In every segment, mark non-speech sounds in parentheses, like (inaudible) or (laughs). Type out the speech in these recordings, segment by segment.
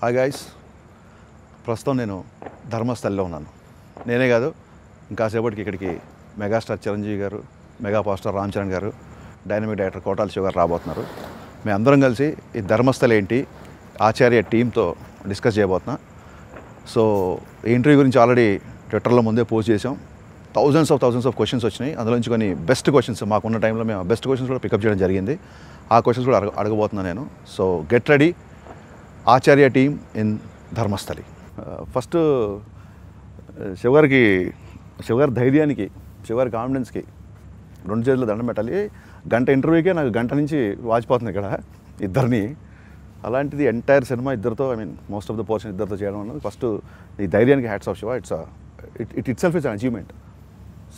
Hi guys ప్రస్తుతం నేను ధర్మస్థలిలో ఉన్నాను. నేనే కాదు ఇంకాసేపటికి ఇక్కడికి మెగాస్టార్ చిరంజీవి గారు మెగా పవర్ రామ్ చరణ్ గారు డైనమిక్ డైరెక్టర్ కోటాల శివ గారు రాబోతున్నారు. మేము అందరం కలిసి ఈ ధర్మస్థలి ఏంటి ఆచార్య టీంతో డిస్కస్ చేయబోతున్నా. సో ఈ ఇంటర్వ్యూ గురించి ఆల్రెడీ ట్విట్టర్లో ముందే పోస్ట్ చేసాం thousands of thousands of questions వచ్చినాయి. అందులో నుంచి కొన్ని బెస్ట్ క్వశ్చన్స్ మాకున్న టైంలో మేము బెస్ట్ క్వశ్చన్స్ కూడా పికప్ చేయడం జరిగింది. ఆ క్వశ్చన్స్ కూడా అడగ అడగబోతున్నాను నేను. So get ready. Acharya team in Dharmasthali. First శివగారికి శివగారి ధైర్యానికి శివగారి కాన్ఫిడెన్స్కి రెండు చేతులు దండం పెట్టాలి. గంట ఇంటర్వ్యూకే నాకు గంట నుంచి వాచిపోతుంది ఇక్కడ ఇద్దరిని. అలాంటిది ఎంటైర్ సినిమా ఇద్దరితో I mean most of the portion ఇద్దరితో చేయడం అన్నది ఫస్ట్ ఈ ధైర్యానికి hats off Shiva. It's it it itself is an achievement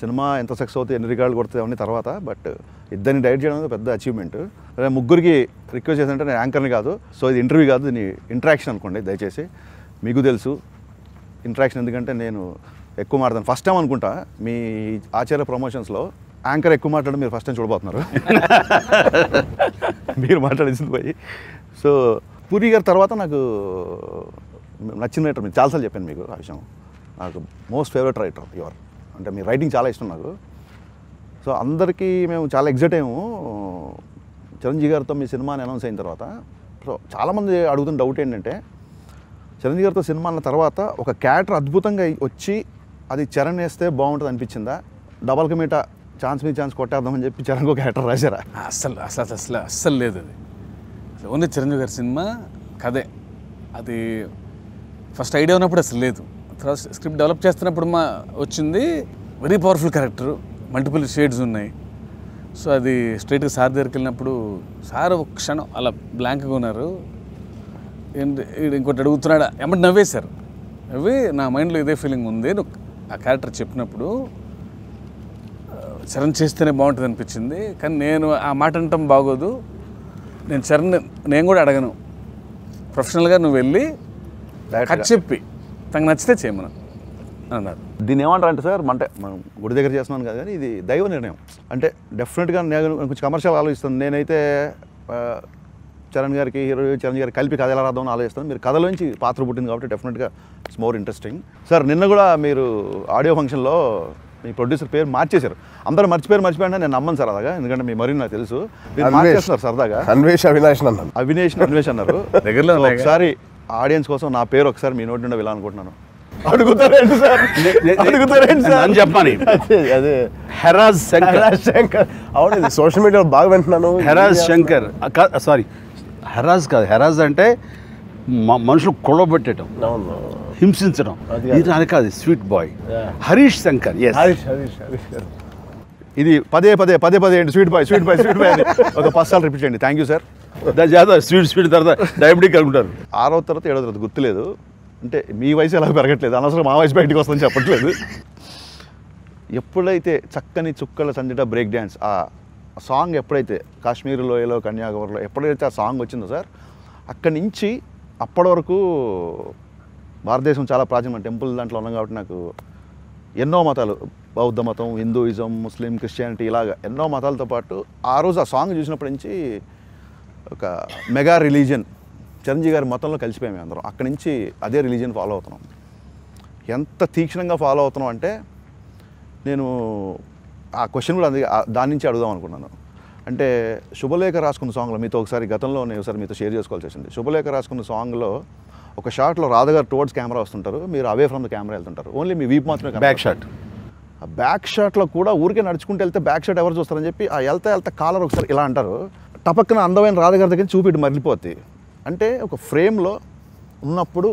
cinema ఎంత సక్సెస్ అవుతుంది ఎన్ని రికార్డులు కొడుతుంది అవన్నీ తర్వాత బట్ ఇద్దరిని డైరెక్ట్ చేయడం పెద్ద అచీవ్మెంట్ ముగ్గురికి రిక్వెస్ట్ చేసిందంటే నేను యాంకర్ని కాదు సో ఇది ఇంటర్వ్యూ కాదు దీని ఇంటరాక్షన్ అనుకోండి దయచేసి. మీకు తెలుసు ఇంటరాక్షన్ ఎందుకంటే నేను ఎక్కువ మాట్లాడతాను. ఫస్ట్ టైం అనుకుంటా మీ ఆచార్య ప్రమోషన్స్లో యాంకర్ ఎక్కువ మాట్లాడడం మీరు ఫస్ట్ టైం చూడబోతున్నారు. (laughs) మీరు మాట్లాడింది పోయి. సో పూరి గారి తర్వాత నాకు నచ్చిన రైటర్ మీరు చాలాసార్లు చెప్పాను మీకు ఆ విషయం. నాకు మోస్ట్ ఫేవరెట్ రైటర్ యువర్ అంటే మీ రైటింగ్ చాలా ఇష్టం నాకు. సో అందరికీ మేము చాలా ఎగ్జైట్ అయ్యాము. చిరంజీవి గారితో మీ సినిమాని అనౌన్స్ అయిన తర్వాత. సో చాలామంది అడుగుతున్న డౌట్ ఏంటంటే చిరంజీవి గారితో సినిమా అన్న తర్వాత ఒక క్యారెక్టర్ అద్భుతంగా వచ్చి అది చరణ్ వేస్తే బాగుంటుంది అనిపించిందా? డబల్ కమీట ఛాన్స్ మీ ఛాన్స్ కొట్టేద్దామని చెప్పి చరణ్ ఒక క్యారెక్టర్ రాశారా? అస్సలు అసలు అసలు అస్సలు లేదు అది. ఓన్లీ చిరంజీవి గారి సినిమా కథే అది ఫస్ట్ ఐడియా ఉన్నప్పుడు అసలు లేదు. తర్వాత స్క్రిప్ట్ డెవలప్ చేస్తున్నప్పుడు మా వచ్చింది very powerful character. Multiple shades ఉన్నాయి. సో అది స్ట్రైట్గా సార్ దగ్గరికి వెళ్ళినప్పుడు సార్ ఒక క్షణం. అలా బ్లాంక్గా ఉన్నారు. ఇంకోటి అడుగుతున్నాడా? ఎమ్మటి నవ్వేశారు. నవ్వి నా మైండ్లో ఇదే ఫీలింగ్ ఉంది. నువ్వు ఆ క్యారెక్టర్ చెప్పినప్పుడు చరణ్ చేస్తేనే బాగుంటుంది అనిపించింది. కానీ నేను ఆ మాట అనటం బాగోదు. నేను చరణ్ నేను కూడా అడగను. ప్రొఫెషనల్గా నువ్వు వెళ్ళి కట్ చెప్పి. తనకు నచ్చితే చేయమను అన్నారు. దీన్ని ఏమంటారు అంటే సార్ అంటే మనం గుడి దగ్గర చేస్తున్నాను కదా కానీ ఇది దైవ నిర్ణయం. అంటే డెఫినెట్గా నేను కొంచెం కమర్షియల్ ఆలోచిస్తాను. నేనైతే చరణ్ గారికి హీరో చరణ్ గారికి కలిపి కథ ఎలా రాద్దామని ఆలోచిస్తాను. మీరు కథలోంచి పాత్ర పుట్టింది కాబట్టి డెఫినెట్గా ఇట్స్ మోర్ ఇంట్రెస్టింగ్ సార్ నిన్న కూడా మీరు ఆడియో ఫంక్షన్లో మీ ప్రొడ్యూసర్ పేరు మార్చేశారు. అందరూ మర్చిపోయారు మర్చిపోయినా నేను నమ్మను సార్ అలాగా. ఎందుకంటే మీ మరి నాకు తెలుసు. మార్చేస్తున్నారు సరదాగా. అన్వేష్ అవినాష్ అన్నాను అవినేష్ అన్వేష్ అన్నారు. (laughs) దగ్గరలో. ఒకసారి ఆడియన్స్ కోసం నా పేరు ఒకసారి మీ నోటి నుండి వెళ్ళాలనుకుంటున్నాను. అడుగుతారేంటి సార్? అడుగుతారేంటి సార్? నన్ను చెప్పమని అదే. హెరాజ్ శంకర్. శంకర్. అవును సోషల్ మీడియాలో బాగా వింటున్నాను. హెరాజ్ శంకర్. సారీ హెరాజ్ కాదు హెరాజ్ అంటే మనుషులు కొడబెట్టడం హింసించడం. ఇది అది కాదు స్వీట్ బాయ్. హరీష్ శంకర్. ఇది పదే పదే పదే పదే ఏంటి sweet boy sweet boy sweet boy అని. ఒక పది సార్లు రిపీట్ చేయండి. Thank you sir. దాని చేత స్వీట్ స్వీట్ తర్వాత డయాబెటిక్ అనుకుంటారు ఆరో తర్వాత ఏడో తర్వాత గుర్తులేదు. అంటే మీ వయసు ఎలా పెరగట్లేదు? అనవసరం మా వయసు బయటకు వస్తుందని చెప్పట్లేదు. ఎప్పుడైతే చక్కని చుక్కల సందిట బ్రేక్ డ్యాన్స్ ఆ సాంగ్ ఎప్పుడైతే కాశ్మీర్ లోయలో కన్యాకుమారిలో ఎప్పుడైతే ఆ సాంగ్ వచ్చిందో సార్ అక్కడి నుంచి అప్పటి వరకు భారతదేశం చాలా ప్రాచీనమైన టెంపుల్ దాంట్లో ఉన్నాం కాబట్టి నాకు ఎన్నో మతాలు బౌద్ధ మతం హిందూయిజం ముస్లిం క్రిస్టియానిటీ ఇలాగ ఎన్నో మతాలతో పాటు ఆ రోజు ఆ సాంగ్ చూసినప్పటి నుంచి ఒక మెగా రిలీజియన్ చిరంజీవి గారి మతంలో కలిసిపోయాం మేము అందరం అక్కడి నుంచి అదే రిలీజియన్ ఫాలో అవుతున్నాం. ఎంత తీక్షణంగా ఫాలో అవుతున్నాం అంటే నేను ఆ క్వశ్చన్ కూడా దాని నుంచి అడుగుదాం అనుకున్నాను. అంటే శుభలేఖ రాసుకున్న సాంగ్లో మీతో ఒకసారి గతంలో నేను ఒకసారి మీతో షేర్ చేసుకోవాల్సి వచ్చింది. శుభలేఖ రాసుకున్న సాంగ్లో ఒక షాట్లో రాధగారు టువర్డ్స్ కెమెరా వస్తుంటారు. మీరు అవే ఫ్రమ్ ద కెమెరా వెళ్తుంటారు. ఓన్లీ మీ వీప్ మాత్రమే బ్యాక్ షాట్ ఆ బ్యాక్ షాట్లో కూడా ఊరికే నడుచుకుంటూ వెళ్తే బ్యాక్ షాట్ ఎవరు చూస్తారని చెప్పి ఆ వెళ్తా వెళ్తా కాలర్ ఒకసారి ఇలా అంటారు. టపక్కన అందమైన రాధగారి దగ్గర చూపిడు మరలిపోద్ది అంటే ఒక ఫ్రేమ్లో ఉన్నప్పుడు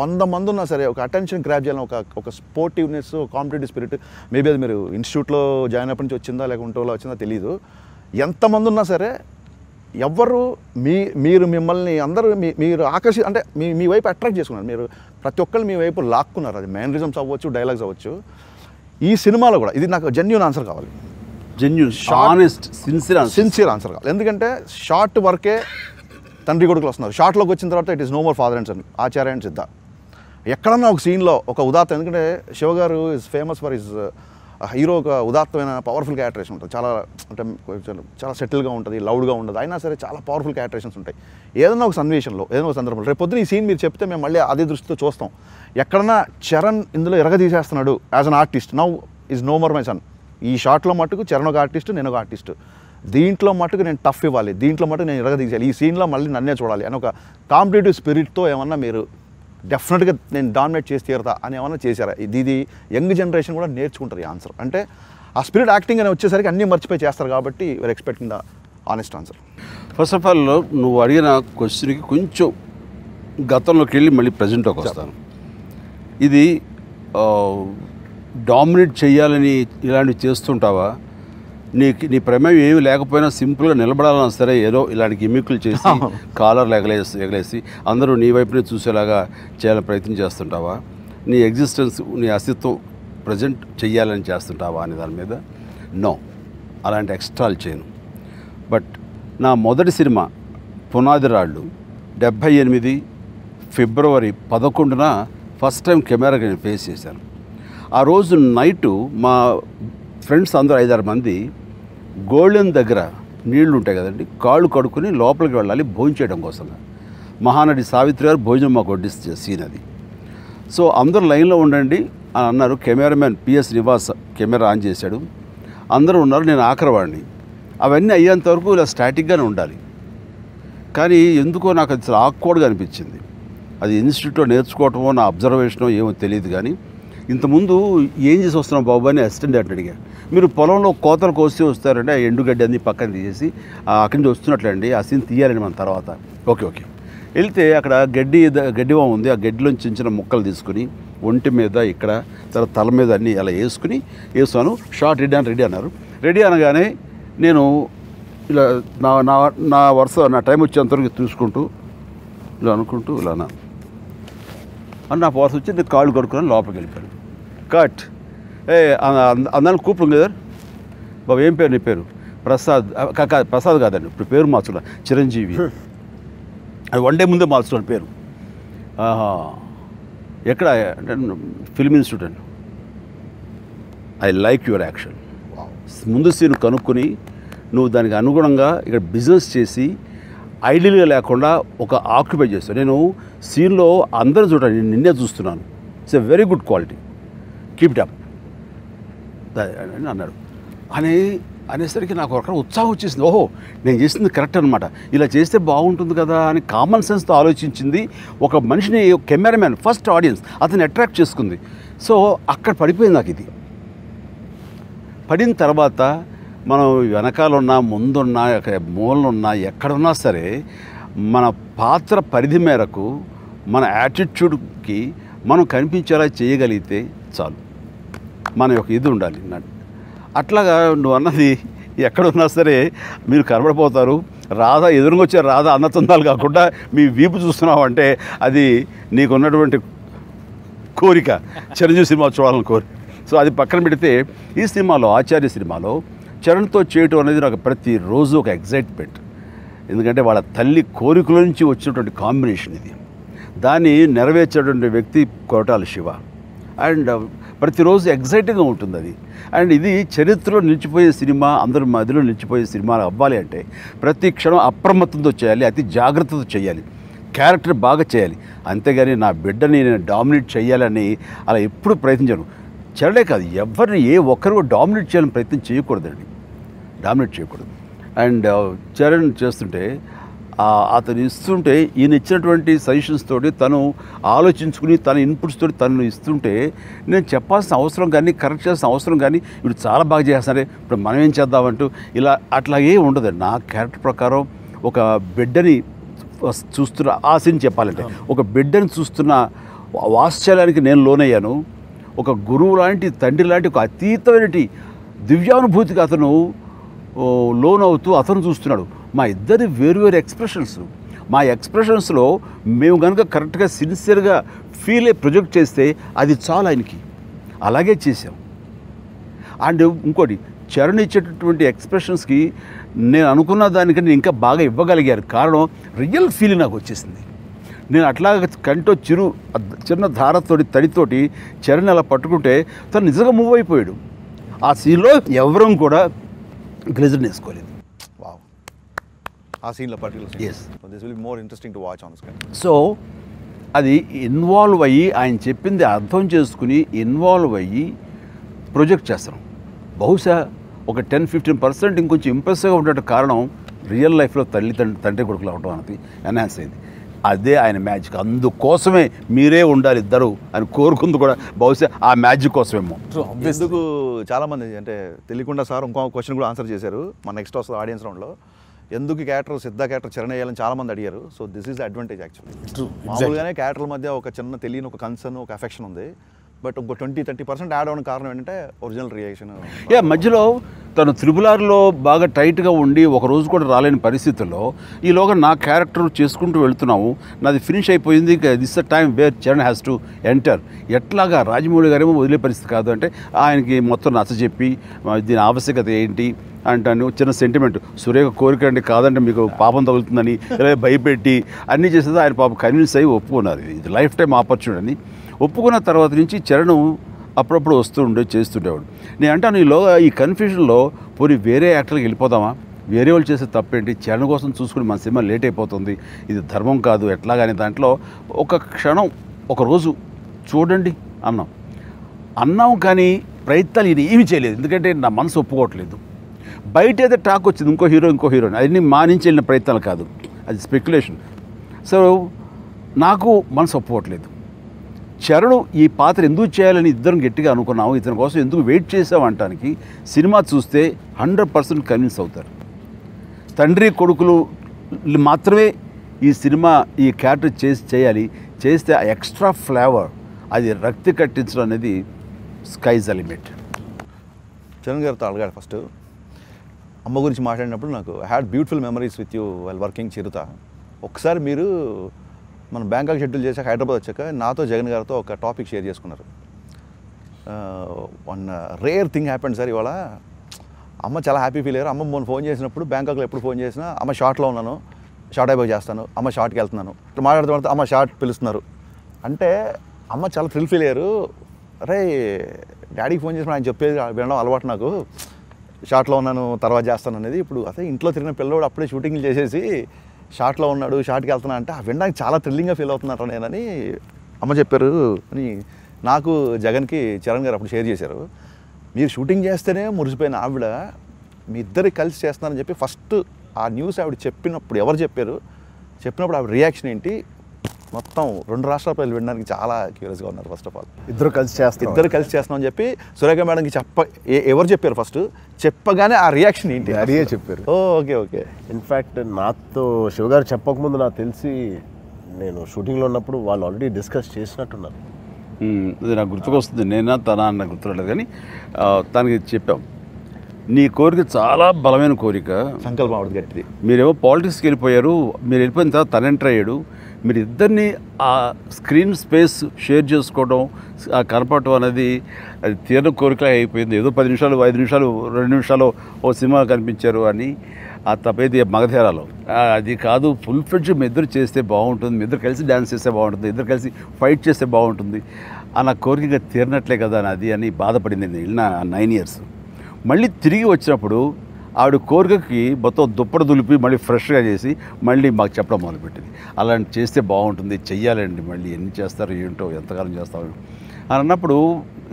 వంద మంది ఉన్నా సరే ఒక అటెన్షన్ గ్రాప్ చేయాలని ఒక ఒక స్పోర్టివ్నెస్ కాంపిటేటివ్ స్పిరిట్ మేబీ అది మీరు ఇన్స్టిట్యూట్లో జాయిన్ అయినప్పటి నుంచి వచ్చిందా లేకుంటే వచ్చిందా తెలియదు ఎంతమంది ఉన్నా సరే ఎవ్వరు మీ మీరు మిమ్మల్ని అందరూ మీ మీరు ఆకర్షి అంటే మీ మీ వైపు అట్రాక్ట్ చేసుకున్నారు. మీరు ప్రతి ఒక్కరు మీ వైపు లాక్కున్నారు. అది మేనరిజమ్స్ అవ్వచ్చు డైలాగ్స్ అవ్వచ్చు. ఈ సినిమాలో కూడా ఇది నాకు జెన్యున్ ఆన్సర్ కావాలి. Genuine honest sincere sincere answer కావాలి ఎందుకంటే షార్ట్ వరకే తండ్రి కొడుకులు వస్తున్నారు. షార్ట్లోకి వచ్చిన తర్వాత it is no more father and son Acharya and Siddha. ఎక్కడన్నా ఒక సీన్లో ఒక ఉదాహరణ ఎందుకంటే Shiva garu is famous for is hero ఒక ఉదాత్తమైన పవర్ఫుల్ క్యారెక్టరేషన్ ఉంటుంది. చాలా అంటే చాలా సెటిల్గా ఉంటుంది లౌడ్గా ఉండదు అయినా సరే చాలా పవర్ఫుల్ క్యారెక్టరేషన్స్ ఉంటాయి. ఏదైనా ఒక సన్నివేశంలో ఏదైనా ఒక సందర్భంలో రేపు పొద్దున ఈ సీన్ మీరు చెప్తే మేము మళ్ళీ అదే దృష్టితో చూస్తాం. ఎక్కడన్నా చరణ్ ఇందులో ఎరగ తీసేస్తున్నాడు as an artist now is no more my son ఈ షాట్లో మట్టుకు చరణ్ ఒక ఆర్టిస్ట్ నేను ఒక ఆర్టిస్ట్ దీంట్లో మట్టుకు నేను టఫ్ ఇవ్వాలి. దీంట్లో మట్టుకు నేను ఎరగ తీసేయాలి. ఈ సీన్లో మళ్ళీ నన్నే చూడాలి అని ఒక కాంపిటేటివ్ స్పిరిట్తో ఏమన్నా మీరు డెఫినెట్గా నేను డామినేట్ చేసి తీరుతా అని ఏమన్నా చేశారా? ఇది ఇది యంగ్ జనరేషన్ కూడా నేర్చుకుంటారు ఈ ఆన్సర్ అంటే ఆ స్పిరిట్ యాక్టింగ్ అని వచ్చేసరికి అన్నీ మర్చిపోయి చేస్తారు కాబట్టి we are expecting the honest answer first of all నువ్వు అడిగిన క్వశ్చన్కి కొంచెం గతంలోకి వెళ్ళి మళ్ళీ ప్రజెంట్లోకి వస్తాను. ఇది డామినేట్ చేయాలని ఇలాంటివి చేస్తుంటావా? నీకు నీ ప్రమేయం ఏమి లేకపోయినా సింపుల్గా నిలబడాలన్నా సరే ఏదో ఇలాంటి గిమ్మిక్కులు చేసి (laughs) కాలర్ ఎగలేసి ఎగలేసి అందరూ నీ వైపునే చూసేలాగా చేయాలని ప్రయత్నం చేస్తుంటావా? నీ ఎగ్జిస్టెన్స్ నీ అస్తిత్వం ప్రజెంట్ చెయ్యాలని చేస్తుంటావా అనే దాని మీద? నో. అలాంటి ఎక్స్ట్రాలు చేయను. బట్ నా మొదటి సినిమా పునాది రాళ్ళు డెబ్భై ఎనిమిది ఫిబ్రవరి పదకొండున ఫస్ట్ టైం కెమెరాకి నేను ఫేస్ చేశాను. ఆ రోజు నైటు మా ఫ్రెండ్స్ అందరూ ఐదారు మంది గోల్డెన్ దగ్గర నీళ్ళు ఉంటాయి కదండి కాళ్ళు కడుక్కుని లోపలికి వెళ్ళాలి భోజనం చేయడం కోసం. మహానటి సావిత్రి గారు భోజనం మాకు వడ్డిస్తే సీన్ అది. సో అందరూ లైన్లో ఉండండి అని అన్నారు. Cameraman PS Nivas camera on చేశాడు. అందరూ ఉన్నారు నేను ఆఖరవాడిని. అవన్నీ అయ్యేంత వరకు ఇలా స్టాటిక్గానే ఉండాలి. కానీ ఎందుకో నాకు అది చాలా ఆక్వర్డ్గా అనిపించింది. అది ఇన్స్టిట్యూట్లో నేర్చుకోవటమో నా అబ్జర్వేషనో ఏమో తెలియదు కానీ ఇంతకుముందు ఏం చేసి వస్తున్నాం బాబు అని అసిస్టెంట్ అంటే అడిగా. మీరు పొలంలో కోతలు కోసి వస్తారంటే ఆ ఎండుగడ్డి అన్ని పక్కన తీసేసి ఆ అక్కడి నుంచి వస్తున్నట్లండి ఆ సీన్ తీయాలండి మన తర్వాత. Okay okay. వెళ్తే అక్కడ గడ్డి గడ్డి ఉంది. ఆ గడ్డిలోంచి చిన్న చిన్న ముక్కలు తీసుకుని ఒంటి మీద ఇక్కడ తర్వాత తల మీద అన్నీ అలా వేసుకుని వేసాను షార్ట్ రెడీ అని రెడీ అన్నారు. రెడీ అనగానే నేను ఇలా నా నా నా వరుస నా టైం వచ్చేంతవరకు చూసుకుంటూ ఇలా అనుకుంటూ ఇలా అన్నాను అని నా వరుస వచ్చి నేను కాళ్ళు కడుక్కుని లోపలికి వెళ్ళిపోయాను. కట్. ఏ అందాన్ని కూపులు కదా? బాబు ఏం పేరు నీ పేరు? ప్రసాద్ ఆ, కా- కా- ప్రసాద్ కాదండి ఇప్పుడు పేరు మార్చుకున్నా. చిరంజీవి. అది వన్ డే ముందే మార్చుకున్నాను పేరు. ఆహా. ఎక్కడ? అంటే ఫిల్మ్ ఇన్స్టిట్యూట్ అండి. I like your action. ముందు సీన్ కనుక్కొని నువ్వు దానికి అనుగుణంగా ఇక్కడ బిజినెస్ చేసి ఐడియల్గా లేకుండా ఒక ఆక్యుపై చేస్తావు. నేను సీన్లో అందరూ చూడండి నేను నిన్నే చూస్తున్నాను. It's a very good quality. Keep it up అని అన్నాడు. అని అనేసరికి నాకు ఒక ఉత్సాహం వచ్చేసింది. ఓహో నేను చేసింది కరెక్ట్ అనమాట ఇలా చేస్తే బాగుంటుంది కదా అని కామన్ సెన్స్తో ఆలోచించింది ఒక మనిషిని కెమెరామ్యాన్ ఫస్ట్ ఆడియన్స్ అతన్ని అట్రాక్ట్ చేసుకుంది. సో అక్కడ పడిపోయింది నాకు ఇది. పడిన తర్వాత మనం వెనకాలన్నా ముందున్నా ఎక్కడ మూలనున్నా ఎక్కడున్నా సరే మన పాత్ర పరిధి మేరకు మన యాటిట్యూడ్కి మనం కనిపించేలా చేయగలిగితే చాలు. మన యొక్క ఇది ఉండాలి అట్లాగా నువ్వు అన్నది ఎక్కడున్నా సరే మీరు కనబడిపోతారు. రాధా ఎదురుకొచ్చే రాధా అన్నతందాలు కాకుండా మీ వీపు చూస్తున్నావు అంటే అది నీకున్నటువంటి కోరిక. చిరంజీవి సినిమా చూడాలని కోరిక సో అది పక్కన పెడితే ఈ సినిమాలో ఆచార్య సినిమాలో చరణ్తో చేయటం అనేది నాకు ప్రతిరోజు ఒక ఎగ్జైట్మెంట్ ఎందుకంటే వాళ్ళ తల్లి కోరికల నుంచి వచ్చినటువంటి కాంబినేషన్ ఇది. దాన్ని నెరవేర్చేటువంటి వ్యక్తి కోటాల శివ. అండ్ ప్రతిరోజు ఎగ్జైటింగ్గా ఉంటుంది అది. అండ్ ఇది చరిత్రలో నిలిచిపోయే సినిమా అందరి మధ్యలో నిలిచిపోయే సినిమాలు అవ్వాలి అంటే ప్రతి క్షణం అప్రమత్తంతో చేయాలి అతి జాగ్రత్తతో చేయాలి క్యారెక్టర్ బాగా చేయాలి. అంతేగాని నా బిడ్డని నేను డామినేట్ చేయాలని అలా ఎప్పుడు ప్రయత్నించాను. చరణే కాదు ఎవరిని ఏ ఒక్కరు డామినేట్ చేయాలని ప్రయత్నం చేయకూడదండి. డామినేట్ చేయకూడదు. అండ్ చరణ్ చేస్తుంటే అతను ఇస్తుంటే ఈయన ఇచ్చినటువంటి సజెషన్స్ తోటి తను ఆలోచించుకుని తన ఇన్పుట్స్ తోటి తను ఇస్తుంటే నేను చెప్పాల్సిన అవసరం కానీ కరెక్ట్ చేయాల్సిన అవసరం కానీ ఇప్పుడు చాలా బాగా చేస్తారే ఇప్పుడు మనం ఏం చేద్దామంటూ ఇలా అట్లాగే ఉండదు. నా క్యారెక్టర్ ప్రకారం ఒక బిడ్డని చూస్తున్న ఆ సీన్ చెప్పాలంటే ఒక బిడ్డని చూస్తున్న వాత్సల్యానికి నేను లోనయ్యాను. ఒక గురువు లాంటి తండ్రి లాంటి ఒక అతీతమైనటి దివ్యానుభూతికి అతను లోనవుతూ అతను చూస్తున్నాడు. మా ఇద్దరి వేరు వేరు ఎక్స్ప్రెషన్స్ మా ఎక్స్ప్రెషన్స్లో మేము కనుక కరెక్ట్గా సిన్సియర్గా ఫీల్ ప్రొజెక్ట్ చేస్తే అది చాలా ఆయనకి. అలాగే చేసాం అండ్ ఇంకోటి చరణ్ ఇచ్చేటటువంటి ఎక్స్ప్రెషన్స్కి నేను అనుకున్న దానికంటే ఇంకా బాగా ఇవ్వగలిగారు. కారణం రియల్ ఫీల్ నాకు వచ్చేసింది. నేను అట్లా కంటో చిరు చిన్న ధారతోటి తడితోటి చరణ్ అలా పట్టుకుంటే తను నిజంగా మూవ్ అయిపోయాడు. ఆ సీన్లో ఎవరూ కూడా గ్లెజర్ వేసుకోలేదు ఆ సీన్లో particular Yes. This will more interesting to watch on screen so అది ఇన్వాల్వ్ అయ్యి ఆయన చెప్పింది అర్థం చేసుకుని ఇన్వాల్వ్ అయ్యి ప్రొజెక్ట్ చేస్తాం. బహుశా ఒక టెన్ ఫిఫ్టీన్ పర్సెంట్ ఇంకొంచెం ఇంప్రెసివ్గా ఉండేట కారణం రియల్ లైఫ్లో తల్లి తండ్రి తండ్రి కొడుకులు అవడం అనేది ఎన్హాన్స్ అయింది. అదే ఆయన మ్యాజిక్ అందుకోసమే మీరే ఉండాలి ఇద్దరు అని కోరుకుంది కూడా బహుశా ఆ మ్యాజిక్ కోసమేమో. ట్రూ ఆబ్వియస్ ఎందుకు చాలా మంది అంటే తెలియకుండా సార్ ఇంకో క్వశ్చన్ కూడా ఆన్సర్ చేశారు మన నెక్స్ట్ వస్తుంది ఆడియన్స్ రౌండ్లో ఎందుకు క్యారెక్టర్ సిద్ధ క్యారెక్టర్ చరణ వేయాలని చాలా మంది అడిగారు. So this is advantage actually true మామూలుగానే క్యారెక్టర్ల మధ్య ఒక చిన్న తెలియని ఒక కన్సర్న్ ఒక అఫెక్షన్ ఉంది. బట్ ఒక ట్వంటీ థర్టీ పర్సెంట్ యాడ్ అవ్వడానికి కారణం ఏంటంటే ఒరిజినల్ రియాక్షన్. యా మధ్యలో తను త్రిబులార్లో బాగా టైట్గా ఉండి ఒక రోజు కూడా రాలేని పరిస్థితుల్లో ఈలోగా నా క్యారెక్టర్ చేసుకుంటూ వెళ్తున్నాము నాది ఫినిష్ అయిపోయింది this the time where Charan has to enter. ఎట్లాగా రాజమౌళి గారేమో వదిలే పరిస్థితి కాదు అంటే ఆయనకి మొత్తం నచ్చ చెప్పి దీని ఆవశ్యకత ఏంటి అంటాను చిన్న సెంటిమెంట్ సురేఖ కోరిక అండి కాదంటే మీకు పాపం తగులుతుందని ఇలా భయపెట్టి అన్నీ చేసేది ఆయన పాపం కన్విన్స్ అయ్యి ఒప్పుకున్నారు. ఇది లైఫ్ టైం ఆపర్చునిటీ అని ఒప్పుకున్న తర్వాత నుంచి చరణం అప్పుడప్పుడు వస్తుండే చేస్తుండేవాడు. నేను అంటాను ఈలోగా ఈ కన్ఫ్యూజన్లో పోనీ వేరే యాక్టర్కి వెళ్ళిపోదామా? వేరే వాళ్ళు చేసే తప్పేంటి? చరణ్ కోసం చూసుకుని మన సినిమా లేట్ అయిపోతుంది. ఇది ధర్మం కాదు ఎట్లాగానే దాంట్లో ఒక క్షణం ఒకరోజు చూడండి అన్నాం. అన్నాం కానీ ప్రయత్నాలు ఇది ఏమీ చేయలేదు. ఎందుకంటే నా మనసు ఒప్పుకోవట్లేదు. బయట అయితే టాక్ వచ్చింది ఇంకో హీరో ఇంకో హీరోయిన్ అన్ని మా నుంచి వెళ్ళిన ప్రయత్నాలు కాదు. అది స్పెక్యులేషన్ సో నాకు మనసు ఒప్పుకోవట్లేదు. చరణ్ ఈ పాత్ర ఎందుకు చేయాలని ఇద్దరం గట్టిగా అనుకున్నాము. ఇతని కోసం ఎందుకు వెయిట్ చేసామంటానికి సినిమా చూస్తే హండ్రెడ్ పర్సెంట్ కన్విన్స్ అవుతారు. తండ్రి కొడుకులు మాత్రమే ఈ సినిమా ఈ క్యారెక్టర్ చేసి చేయాలి. చేస్తే ఆ ఎక్స్ట్రా ఫ్లేవర్ అది రక్తి కట్టించడం అనేది స్కైజ్ లిమిట్. చరణ్ గారితో అడగాడు ఫస్ట్. అమ్మ గురించి మాట్లాడినప్పుడు నాకు had beautiful memories with you well working Chirutha. ఒకసారి మీరు మనం బ్యాంకాక్ షెడ్యూల్ చేశాక హైదరాబాద్ వచ్చాక నాతో జగన్ గారితో ఒక టాపిక్ షేర్ చేసుకున్నారు. One rare thing happened sir ఇవాళ. అమ్మ చాలా హ్యాపీ ఫీల్ అయ్యారు. అమ్మ మొన్న ఫోన్ చేసినప్పుడు బ్యాంకాక్లో ఎప్పుడు ఫోన్ చేసినా అమ్మ షార్ట్లో ఉన్నాను షార్ట్ అయిపోయి చేస్తాను అమ్మ షార్ట్కి వెళ్తున్నాను. ఇట్లా మాట్లాడుతూ మాట్లాడుతూ అమ్మ షార్ట్ పిలుస్తున్నారు. అంటే అమ్మ చాలా థ్రిల్ ఫీల్ అయ్యారు. అరే డాడీకి ఫోన్ చేసిన ఆయన చెప్పేది వినడం అలవాటు నాకు. షార్ట్లో ఉన్నాను తర్వాత చేస్తాను అనేది ఇప్పుడు అదే ఇంట్లో తిరిగిన పిల్లోడు అప్పుడే షూటింగ్లు చేసేసి షార్ట్లో ఉన్నాడు షార్ట్కి వెళ్తున్నా అంటే ఆ వినడానికి చాలా థ్రిల్లింగ్గా ఫీల్ అవుతున్నారు నేనని అమ్మ చెప్పారు. అని నాకు జగన్కి చరణ్ గారు అప్పుడు షేర్ చేశారు. మీరు షూటింగ్ చేస్తేనే మురిసిపోయిన ఆవిడ మీ ఇద్దరు కలిసి చేస్తున్నారని చెప్పి ఫస్ట్ ఆ న్యూస్ ఆవిడ చెప్పినప్పుడు ఎవరు చెప్పారు? చెప్పినప్పుడు ఆవిడ రియాక్షన్ ఏంటి? మొత్తం రెండు రాష్ట్రాల ప్రజలు వినడానికి చాలా క్యూరియస్గా ఉన్నారు ఫస్ట్ ఆఫ్ ఆల్ ఇద్దరు కలిసి చేస్తారు ఇద్దరు కలిసి చేస్తున్నామని చెప్పి సురేఖ మేడంకి చెప్ప ఏ- ఎవరు చెప్పారు ఫస్ట్ చెప్పగానే ఆ రియాక్షన్ ఏంటి? డాడీయే చెప్పారు. ఓ ఓకే ఓకే. ఇన్ఫ్యాక్ట్ నాతో శివగారు చెప్పకముందు నాకు తెలిసి నేను షూటింగ్లో ఉన్నప్పుడు వాళ్ళు ఆల్రెడీ డిస్కస్ చేసినట్టున్నారు. అది నాకు గుర్తుకొస్తుంది. నేనా తన అన్న గుర్తురాలేదు కానీ తనకి చెప్పాం. నీ కోరిక చాలా బలమైన కోరిక. సంకల్పం ఆవిడ గట్టిది. మీరేమో పాలిటిక్స్కి వెళ్ళిపోయారు. మీరు వెళ్ళిపోయిన తర్వాత తను ఎంటర్ అయ్యాడు. మీరు ఇద్దరిని ఆ స్క్రీన్ స్పేస్ షేర్ చేసుకోవడం ఆ కనపడటం అనేది అది తీరని కోరిక అయిపోయింది. ఏదో పది నిమిషాలు ఐదు నిమిషాలు రెండు నిమిషాలు ఓ సినిమా కనిపించారు అని ఆ తప్పేది మగధేరాలో. అది కాదు ఫుల్ ఫ్రెడ్జ్ మీ ఇద్దరు చేస్తే బాగుంటుంది. మీ ఇద్దరు కలిసి డ్యాన్స్ చేస్తే బాగుంటుంది. ఇద్దరు కలిసి ఫైట్ చేస్తే బాగుంటుంది. ఆ నా కోరిక తీరినట్లే కదా నాది అని బాధపడింది నేను వెళ్ళిన నైన్ ఇయర్స్. మళ్ళీ తిరిగి వచ్చినప్పుడు ఆవిడ కోరికకి మొత్తం దుప్పటి దులిపి మళ్ళీ ఫ్రెష్గా చేసి మళ్ళీ మాకు చెప్పడం మొదలుపెట్టింది అలాంటి చేస్తే బాగుంటుంది చెయ్యాలండి మళ్ళీ ఎన్ని చేస్తారు ఏంటో ఎంతకాలం చేస్తావు అని అన్నప్పుడు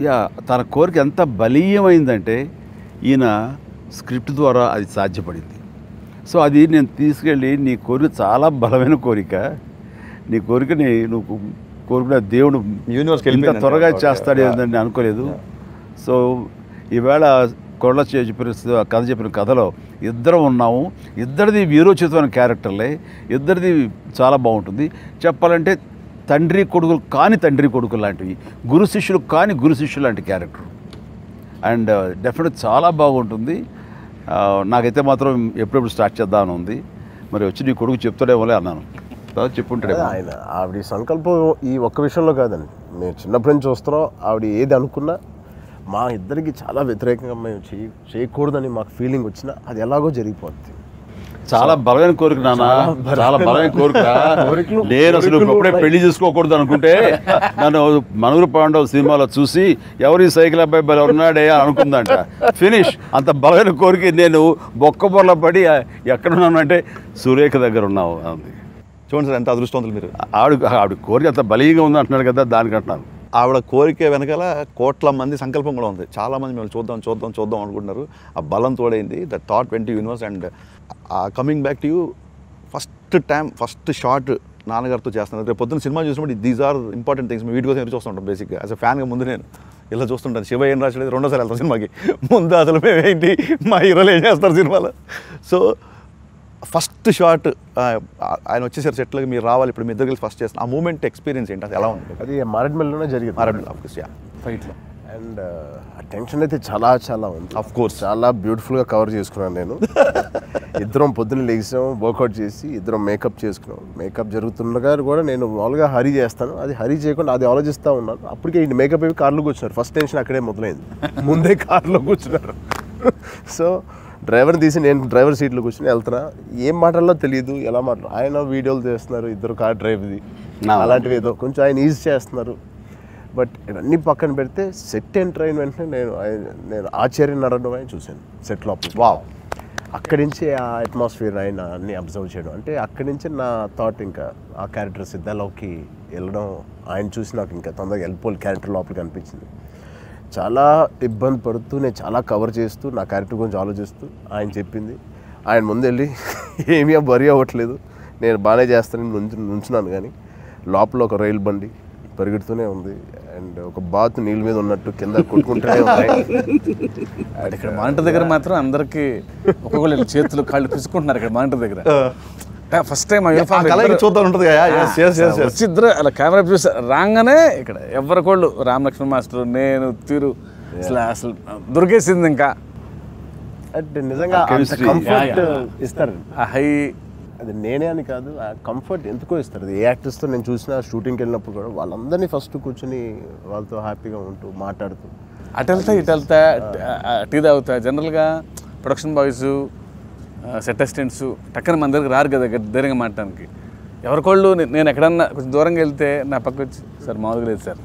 యా తన కోరిక ఎంత బలీయమైందంటే ఈయన స్క్రిప్ట్ ద్వారా అది సాధ్యపడింది సో అది నేను తీసుకెళ్ళి నీ కోరిక చాలా బలమైన కోరిక నీ కోరికని నువ్వు కోరుకున్న దేవుడు Universe కి ఇంత వెళ్ళిపోయిందంట. త్వరగా. చేస్తాడు. ఏంటని అనుకోలేదు సో ఈవేళ కొరళ చెప్పిన కథ చెప్పిన కథలో ఇద్దరం ఉన్నాము. ఇద్దరిది వీరోచితమైన క్యారెక్టర్లే. ఇద్దరిది చాలా బాగుంటుంది. చెప్పాలంటే తండ్రి కొడుకులు కాని తండ్రి కొడుకులు లాంటివి. గురు శిష్యులు కాని గురు శిష్యులు లాంటి క్యారెక్టర్. అండ్ డెఫినెట్ చాలా బాగుంటుంది. నాకైతే మాత్రం ఎప్పుడెప్పుడు స్టార్ట్ చేద్దామని ఉంది. మరి వచ్చి నీ కొడుకు చెప్తాడేమోలే అన్నాను. తర్వాత ఆయన ఆవిడ సంకల్పం ఈ ఒక్క విషయంలో కాదండి. మేము చిన్నప్పటి నుంచి చూస్తున్నాం. ఆవిడ ఏది అనుకున్నా మా ఇద్దరికి చాలా వ్యతిరేకంగా మేము చేయ చేయకూడదని మాకు ఫీలింగ్ వచ్చినా అది ఎలాగో జరిగిపోద్ది. చాలా బలమైన కోరిక నాన్న. చాలా బలమైన కోరిక. నేను అసలు ఉన్నాయి. పెళ్ళి చేసుకోకూడదు అనుకుంటే నన్ను మనూరు పాండవ్ సినిమాలో చూసి ఎవరి సైకిల్ అబ్బాయి బలి ఉన్నాడే అని అనుకుందంట. ఫినిష్ అంత బలమైన కోరిక నేను బొక్క బొల్ల పడి ఎక్కడ ఉన్నానంటే సురేఖ దగ్గర ఉన్నావు అంది. చూడండి సార్ ఎంత అదృష్టవంతులు మీరు. ఆవిడ ఆవిడ కోరిక అంత బలీగా ఉంది అంటున్నాడు కదా దానికి అంటున్నాను ఆవిడ కోరిక వెనకాల కోట్ల మంది సంకల్పం కూడా ఉంది. చాలా మంది మేము చూద్దాం చూద్దాం చూద్దాం అనుకుంటున్నారు. ఆ బలం తోడైంది. The thought twenty universe and coming back to you first time first shot నాన్నగారితో చేస్తున్నారు. రేపు పొద్దున్న సినిమా చూసినప్పుడు దీస్ ఆర్ ఇంపార్టెంట్ థింగ్స్ వీటి కోసం ఎదురు చూస్తుంటాం బేసిక్గా యాజ్ అ ఫ్యాన్గా ముందు నేను ఇలా చూస్తుంటాను. శివ ఏం రాసలేదు రెండోసారి వెళ్తాం సినిమాకి. ముందు అసలు మేమేంటి? మా హీరోలు ఏం చేస్తారు సినిమాలో? సో ఫస్ట్ షాట్ ఆయన వచ్చేసారు సెట్లకి మీరు రావాలి ఇప్పుడు మీ కలిసి ఫస్ట్ చేస్తాను ఆ మూమెంట్ ఎక్స్పీరియన్స్ ఏంటి? అది ఎలా ఉంది? అది మారేడుమల్లిలోనే జరిగింది. మారబిల్ ఆఫ్ కోర్స్ యా ఫైట్లో అండ్ ఆ టెన్షన్ అయితే చాలా చాలా ఉంది. Of course. చాలా బ్యూటిఫుల్గా కవర్ చేసుకున్నాను నేను. (laughs) ఇద్దరం పొద్దున్న లేచాం వర్కౌట్ చేసి ఇద్దరం మేకప్ చేసుకున్నాం. మేకప్ జరుగుతుండగా కూడా నేను మామూలుగా హరీ చేస్తాను. అది హరీ చేయకుండా అది ఆలోచిస్తూ ఉన్నాను. అప్పటికే ఈ మేకప్ అయ్యి కార్లో కూర్చున్నారు. ఫస్ట్ టెన్షన్ అక్కడే మొదలైంది. (laughs) ముందే కార్లో కూర్చున్నారు. (laughs) సో డ్రైవర్ తీసి నేను డ్రైవర్ సీట్లో కూర్చుని వెళ్తున్నా. ఏం మాటల్లో తెలియదు ఎలా మాటలు ఆయన వీడియోలు చేస్తున్నారు ఇద్దరు కార్ డ్రైవ్ది నా- అలాంటివి ఏదో కొంచెం ఆయన ఈజీ చేస్తున్నారు. బట్ ఇవన్నీ పక్కన పెడితే సెట్ ఎంటర్ అయిన వెంటనే నేను నేను ఆశ్చర్యం నడడం అని చూశాను సెట్ లోపల. వావ్. అక్కడి నుంచి ఆ అట్మాస్ఫియర్ ఆయన అన్ని అబ్జర్వ్ చేయడం. అంటే అక్కడి నుంచి నా థాట్ ఇంకా ఆ క్యారెక్టర్ సిద్ధాలోకి వెళ్ళడం ఆయన చూసి నాకు ఇంకా తొందరగా వెళ్ళిపోవాలి క్యారెక్టర్ లోపలికి అనిపించింది. చాలా ఇబ్బంది పడుతూ నేను చాలా కవర్ చేస్తూ నా క్యారెక్టర్ గురించి ఆలోచిస్తూ ఆయన చెప్పింది. ఆయన ముందెళ్ళి (laughs) ఏమీ వరి అవ్వట్లేదు. నేను బాగానే చేస్తానని నుంచు నుంచున్నాను కానీ లోపల ఒక రైలు బండి పరిగెడుతూనే ఉంది. అండ్ ఒక బాత్ నీళ్ళ మీద ఉన్నట్టు కింద కొట్టుకుంటూనే (laughs) ఉన్నాయి. ఇక్కడ మానిటర్ దగ్గర మాత్రం అందరికి ఒక్కొక్కళ్ళు చేతులు కాళ్ళు పిసుకుంటున్నారు ఇక్కడ మానిటర్ దగ్గర. ఫస్ట్ టైం చూద్దాం ఉంటుంది ఇద్దరు అలా కెమెరా చూసి రాగానే ఇక్కడ ఎవరికోళ్ళు రామ్ లక్ష్మణ్ మాస్టర్ నేను తీరు అసలు అసలు దొరికేసింది ఇంకా. అంటే నిజంగా. కంఫర్ట్ ఇస్తారు. ఆ హై. అది నేనే అని కాదు ఆ కంఫర్ట్ ఎందుకో ఇస్తారు. ఏ యాక్టర్స్తో నేను చూసిన షూటింగ్కి వెళ్ళినప్పుడు కూడా వాళ్ళందరినీ ఫస్ట్ కూర్చొని వాళ్ళతో హ్యాపీగా ఉంటూ మాట్లాడుతూ. అటు వెళ్తా ఇటు వెళ్తా టీ తాగుతా. జనరల్గా ప్రొడక్షన్ బాయ్స్ సెట్ అసిస్టెంట్స్ టక్కన మన దగ్గర రారు కదా ధైర్యంగా మాట్లాడడానికి. ఎవరికోళ్ళు నేను ఎక్కడన్నా కొంచెం దూరంగా వెళ్తే నా పక్క వచ్చి సార్ మామూలుగా లేదు సార్.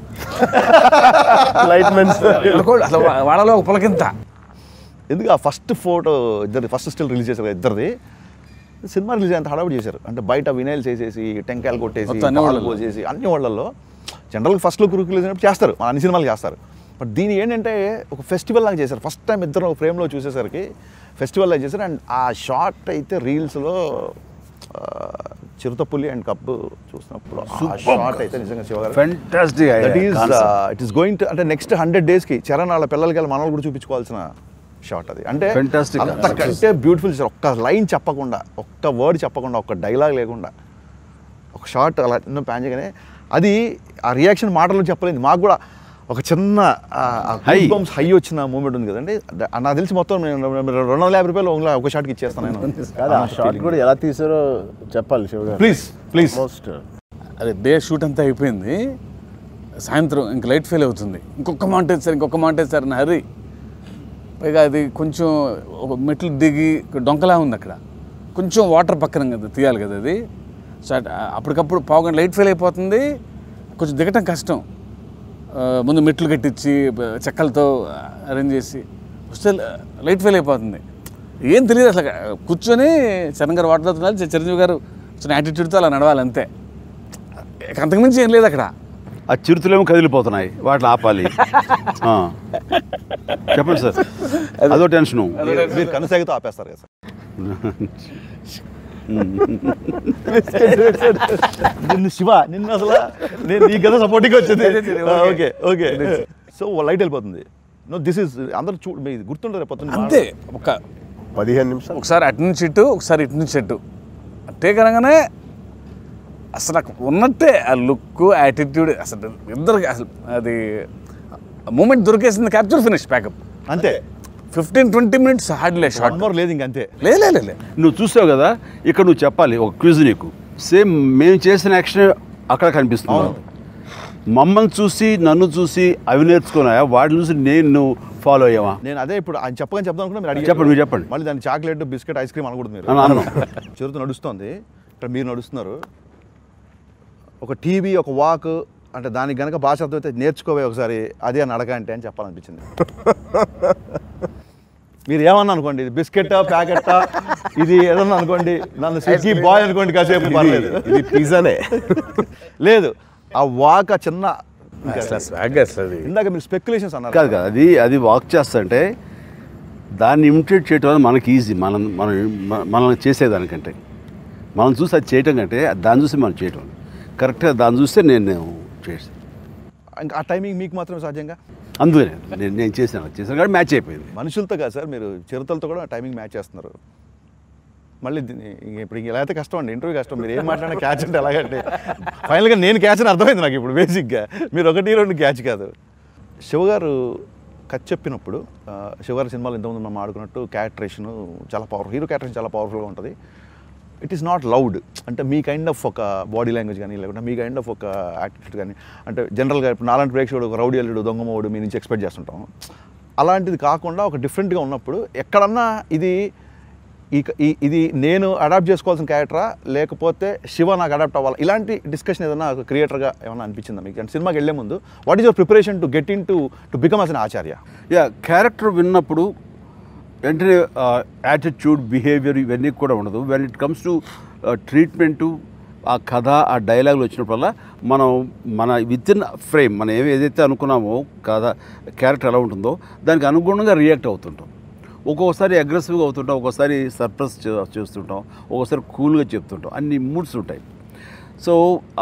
లైట్ అసలు వాళ్ళలో ఒక పులకింత ఎందుకు ఆ ఫస్ట్ ఫోటో ఇద్దరిది ఫస్ట్ స్టిల్ రిలీజ్ చేశారు ఇద్దరిది? సినిమా రిలీజ్ అంత హడావిడి చేశారు. అంటే బయట వినైల్స్ వేసేసి టెంకాయలు కొట్టేసి అన్ని వాళ్ళల్లో. పోసేసి అన్ని వాళ్ళల్లో. జనరల్గా ఫస్ట్లో కురుకు రిలీజ్ చేస్తారు. అన్ని సినిమాలు చేస్తారు. బట్ దీని ఏంటంటే ఒక ఫెస్టివల్ లాగా చేశారు. ఫస్ట్ టైం ఇద్దరు ఫ్రేమ్లో చూసేసరికి ఫెస్టివల్ లాగా చేశారు. అండ్ ఆ షార్ట్ అయితే రీల్స్లో చిరుతపులి అండ్ కప్పు చూసినప్పుడు ఆ షార్ట్ అయితే నిజంగా శివగారు fantastic that is it is going to అంటే నెక్స్ట్ హండ్రెడ్ డేస్కి చరణ్ వాళ్ళ పిల్లలకి వెళ్ళి మనల్ని కూడా చూపించుకోవాల్సిన షాట్ అది. అంటే. అంతకంటే బ్యూటిఫుల్ ఒక్క లైన్ చెప్పకుండా ఒక్క వర్డ్ చెప్పకుండా ఒక్క డైలాగ్ లేకుండా ఒక షార్ట్ అలా ఎన్నో ప్యాన్ చేయగానే అది ఆ రియాక్షన్ మాటల్లో చెప్పలేదు. మాకు కూడా ఒక చిన్న హై. High. హై వచ్చిన మూమెంట్ ఉంది కదండి. నాకు తెలిసి మొత్తం నేను రెండు వందల యాభై రూపాయలు ఒక ఒక షాట్కి ఇచ్చేస్తాను నేను. (laughs) షార్ట్ కూడా ఎలా తీసారో చెప్పాలి శివ ప్లీజ్ ప్లీజ్ మోస్ట్ అదే డే షూట్ అంతా అయిపోయింది. సాయంత్రం ఇంక లైట్ ఫెయిల్ అవుతుంది. ఇంకొక మాంటేజ్ సార్ ఇంకొక మాంటేజ్ సార్ అని హరి. పైగా అది కొంచెం ఒక మెట్లు దిగి డొంకలా ఉంది అక్కడ. కొంచెం వాటర్ పక్కన కదా తీయాలి కదా అది. సో అప్పటికప్పుడు పావుగంట లైట్ ఫెయిల్ అయిపోతుంది. కొంచెం దిగటం కష్టం. ముందు మెట్లు కట్టించి చెక్కలతో అరేంజ్ చేసి వస్తే లైట్ ఫెయిల్ అయిపోతుంది. ఏం తెలియదు అసలు కూర్చొని చరణ్ గారు వాటర్ అవుతున్నారు చిరంజీవి గారు చిన్న యాటిట్యూడ్తో అలా నడవాలి అంతే. అంతకుమించి ఏం లేదు అక్కడ. ఆ చిరుతులేమో కదిలిపోతున్నాయి వాటిని ఆపాలి. ఆ. చెప్పండి సార్. అదో. టెన్షను. మీరు కనుసాగితో ఆపేస్తారు కదా సార్. (laughs) నిన్ను శివ నిన్ను అసలు నేను నీ కదా సపోర్టింగ్ వచ్చింది. ఓకే. ఓకే సో లైట్ వెళ్ళిపోతుంది. నో దిస్ ఇస్ అందరూ చూ మీ గుర్తుంటారు పొద్దున్న అంతే. ఒక పదిహేను నిమిషాలు. ఒకసారి అటు నుంచి ఇటు ఒకసారి ఇటు నుంచి ఇటు. టేక్ అనగానే అసలు నాకు ఉన్నట్టే ఆ లుక్ యాటిట్యూడ్ అసలు ఇద్దరికి అసలు అది మూమెంట్ దొరికేసింది క్యాప్చర్ ఫినిష్ ప్యాకప్ అంతే. Fifteen twenty minutes hardly shot more లేదు ఇంక అంతే. లే నువ్వు చూసావు కదా ఇక్కడ నువ్వు చెప్పాలి ఒక క్విజ్ నీకు. సేమ్ మేము చేసిన యాక్షన్ అక్కడ కనిపిస్తుంది. మమ్మల్ని చూసి నన్ను చూసి అవి నేర్చుకున్నాయా? వాటిని చూసి నేను ఫాలో అయ్యావా? నేను అదే ఇప్పుడు ఆయన చెప్పగానే చెప్దాం అనుకున్నా మీరు. చెప్పండి, మీరు చెప్పండి. మళ్ళీ దాన్ని చాక్లెట్ బిస్కెట్ ఐస్ క్రీమ్ అనకూడదు మీరు. చిరుత నడుస్తుంది. ఇక్కడ మీరు నడుస్తున్నారు. ఒక టీవీ ఒక వాక్ అంటే దానికి గనక భాష అర్థమైతే నేర్చుకోవే ఒకసారి. అదే అని అడగ అంటే అని చెప్పాలనిపించింది. మీరు ఏమన్నా అనుకోండి ఇది బిస్కెట్టా ప్యాకెట్టా ఇది ఏదన్నా అనుకోండి నన్ను స్విగ్గీ బాయ్ అనుకోండి కాసేపు పర్లేదు. ఇది పిజ్జానే. లేదు ఆ వాక్ ఆ చిన్న ఇందాక మీరు స్పెక్యులేషన్స్ అన్నారు కాదు కాదు. అది అది వాక్ చేస్తుంటే దాన్ని ఇమిటేట్ చేయటం అనేది మనకి ఈజీ మనం మనం మన- చేసేదానికంటే. మనం చూసి అది చేయటం కంటే దాన్ని చూసి మనం చేయటం. కరెక్ట్గా దాన్ని చూస్తే నేను చేసి ఇంకా ఆ టైమింగ్ మీకు మాత్రమే సాధ్యంగా? అందుకనే నేను నేను చేశాను చేశాను. కానీ మ్యాచ్ అయిపోయింది. మనుషులతో కాదు సార్ మీరు చిరుతలతో కూడా టైమింగ్ మ్యాచ్ చేస్తున్నారు. మళ్ళీ ఇప్పుడు ఇంక ఇలా అయితే కష్టం అండి ఇంటర్వ్యూ కష్టం. మీరు ఏం మాట్లాడినా క్యాచ్ అంటే ఎలాగంటే ఫైనల్గా నేను క్యాచ్ అని అర్థమైంది నాకు ఇప్పుడు బేసిక్గా మీరు ఒకటి రెండు క్యాచ్ కాదు. శివగారు కథ చెప్పినప్పుడు శివగారి సినిమాలు ఇంతకుముందు మనం ఆడుకున్నట్టు క్యారెక్టరేషన్ చాలా పవర్ హీరో క్యారెక్టరేషన్ చాలా పవర్ఫుల్గా ఉంటుంది. ఇట్ ఈస్ నాట్ లౌడ్ అంటే మీ కైండ్ ఆఫ్ ఒక బాడీ లాంగ్వేజ్ కానీ లేకుంటే మీ కైండ్ ఆఫ్ ఒక యాటిట్యూడ్ కానీ అంటే జనరల్గా ఇప్పుడు నాలాంటి ప్రేక్షకుడు ఒక రౌడీ అల్లుడు దొంగమోడు మీ నుంచి ఎక్స్పెక్ట్ చేస్తుంటాం. అలాంటిది కాకుండా ఒక డిఫరెంట్గా ఉన్నప్పుడు ఎక్కడన్నా ఇది ఈ ఇది నేను అడాప్ట్ చేసుకోవాల్సిన క్యారెక్టరా లేకపోతే శివ నాకు అడాప్ట్ అవ్వాలి? ఇలాంటి డిస్కషన్ ఏదైనా ఒక క్రియేటర్గా ఏమైనా అనిపించిందా మీకు? అంటే సినిమాకి వెళ్ళే ముందు what is your preparation to get in to to become as an Acharya? Yeah character విన్నప్పుడు వెంటనే యాటిట్యూడ్ బిహేవియర్ ఇవన్నీ కూడా ఉండదు. When it comes to treatment ఆ కథ ఆ డైలాగులు వచ్చినప్పుడల్లా మనం మన విత్ ఇన్ ఫ్రేమ్ మనం ఏమి ఏదైతే అనుకున్నామో కథ క్యారెక్టర్ ఎలా ఉంటుందో దానికి అనుగుణంగా రియాక్ట్ అవుతుంటాం. ఒక్కొక్కసారి అగ్రెసివ్గా అవుతుంటాం ఒక్కోసారి సర్ప్రెస్ చేస్తుంటాం ఒక్కోసారి కూల్గా చెప్తుంటాం. అన్ని మూడ్స్ ఉంటాయి. సో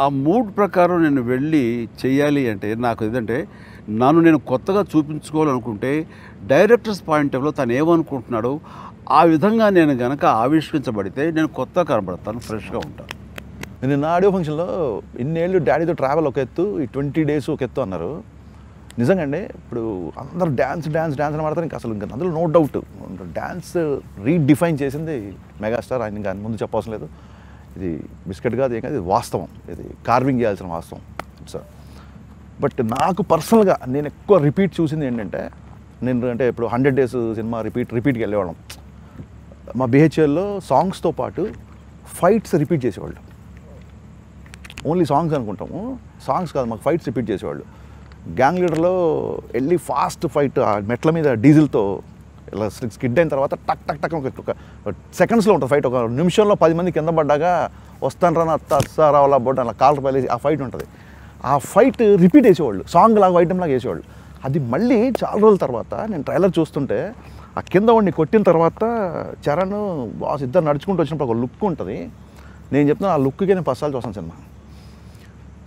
ఆ మూడ్ ప్రకారం నేను వెళ్ళి చేయాలి అంటే నాకు ఏదంటే నన్ను నేను కొత్తగా చూపించుకోవాలనుకుంటే డైరెక్టర్స్ పాయింట్ ఆఫ్లో తను ఏమనుకుంటున్నాడో ఆ విధంగా నేను గనక ఆవిష్కరించబడితే నేను కొత్తగా కనబడతాను ఫ్రెష్గా ఉంటాను. నేను నా ఆడియో ఫంక్షన్లో ఇన్నేళ్ళు డాడీతో ట్రావెల్ ఒక ఎత్తు ఈ ట్వంటీ డేస్ ఒక ఎత్తు అన్నారు. నిజంగా అండి ఇప్పుడు అందరూ డ్యాన్స్ డ్యాన్స్ డ్యాన్స్ అని మాడతారు ఇంకా అసలు ఇంకా అందులో నో డౌట్. డ్యాన్స్ రీడిఫైన్ చేసింది మెగాస్టార్ ఆయన ఇంకా ముందు చెప్పవసరం లేదు. ఇది బిస్కెట్ కాదు ఏం కాదు ఇది వాస్తవం. ఇది కార్వింగ్ చేయాల్సిన వాస్తవం. సార్ బట్ నాకు పర్సనల్గా నేను ఎక్కువ రిపీట్ చూసింది ఏంటంటే నేను అంటే ఇప్పుడు హండ్రెడ్ డేస్ సినిమా రిపీట్ రిపీట్కి వెళ్ళేవాళ్ళం. మా బిహెచ్ఎల్లో సాంగ్స్తో పాటు ఫైట్స్ రిపీట్ చేసేవాళ్ళు. ఓన్లీ సాంగ్స్ అనుకుంటాము. సాంగ్స్ కాదు మాకు ఫైట్స్ రిపీట్ చేసేవాళ్ళు. గ్యాంగ్ లీడర్లో వెళ్ళి ఫాస్ట్ ఫైట్ ఆ మెట్ల మీద డీజిల్తో ఇలా స్కిడ్ అయిన తర్వాత టక్ టక్ టక్ ఒక సెకండ్స్లో ఉంటుంది ఫైట్. ఒక నిమిషంలో పది మంది కింద పడ్డాగా వస్తాను రా అత్తారావులా బొడ్డ అలా కాలర్ పైలేసి ఆ ఫైట్ ఉంటుంది. ఆ ఫైట్ రిపీట్ వేసేవాళ్ళు సాంగ్ లాగా ఐటమ్ లాగా వేసేవాళ్ళు అది మళ్ళీ చాలా రోజుల తర్వాత నేను ట్రైలర్ చూస్తుంటే ఆ కింద వాడిని కొట్టిన తర్వాత చరణ్ బాస్ ఇద్దరు నడుచుకుంటూ వచ్చినప్పుడు ఒక లుక్ ఉంటుంది. నేను చెప్తున్నా ఆ లుక్కి నేను పసాలు చూస్తాను cinema.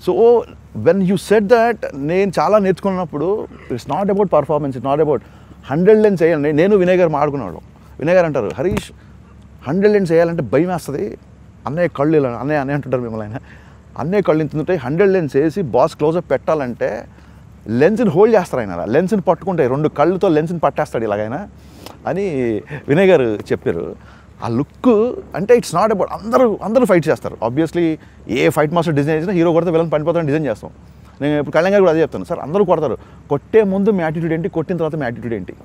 So when you set that నేను చాలా నేర్చుకున్నప్పుడు it's not about performance it's not about hundred lens వేయాలి నేను వినయ్ గారు మాడుకున్నాడు వినయ్ గారు అంటారు హరీష్ హండ్రెడ్ లెన్స్ వేయాలంటే భయం వేస్తుంది. అన్నయ్య కళ్ళు ఇలా అన్నయ్య అన్నయ్య అంటుంటారు మిమ్మల్ని ఆయన. అన్నయ్య కళ్ళు ఇంతుంటాయి హండ్రెడ్ లెన్స్ వేసి బాస్ క్లోజప్ పెట్టాలంటే లెన్స్ని హోల్డ్ చేస్తారు ఆయన లెన్స్ని పట్టుకుంటాయి రెండు కళ్ళుతో లెన్స్ని పట్టేస్తాడు ఇలాగైనా అని వినయ్ గారు చెప్పారు. ఆ లుక్ అంటే ఇట్స్ నాట్ అబౌట్ అందరూ అందరూ ఫైట్ చేస్తారు. ఆబ్వియస్లీ ఏ ఫైట్ మాస్టర్ డిజైన్ చేసినా హీరో కొడితే విలన్ పడిపోతాను డిజైన్ చేస్తాం. నేను ఇప్పుడు కళ్యాణ్ గారు కూడా అదే చెప్తాను సార్ అందరూ కొడతారు. కొట్టే ముందు మీ యాటిట్యూడ్ ఏంటి? కొట్టిన తర్వాత మీ యాటిట్యూడ్ ఏంటి?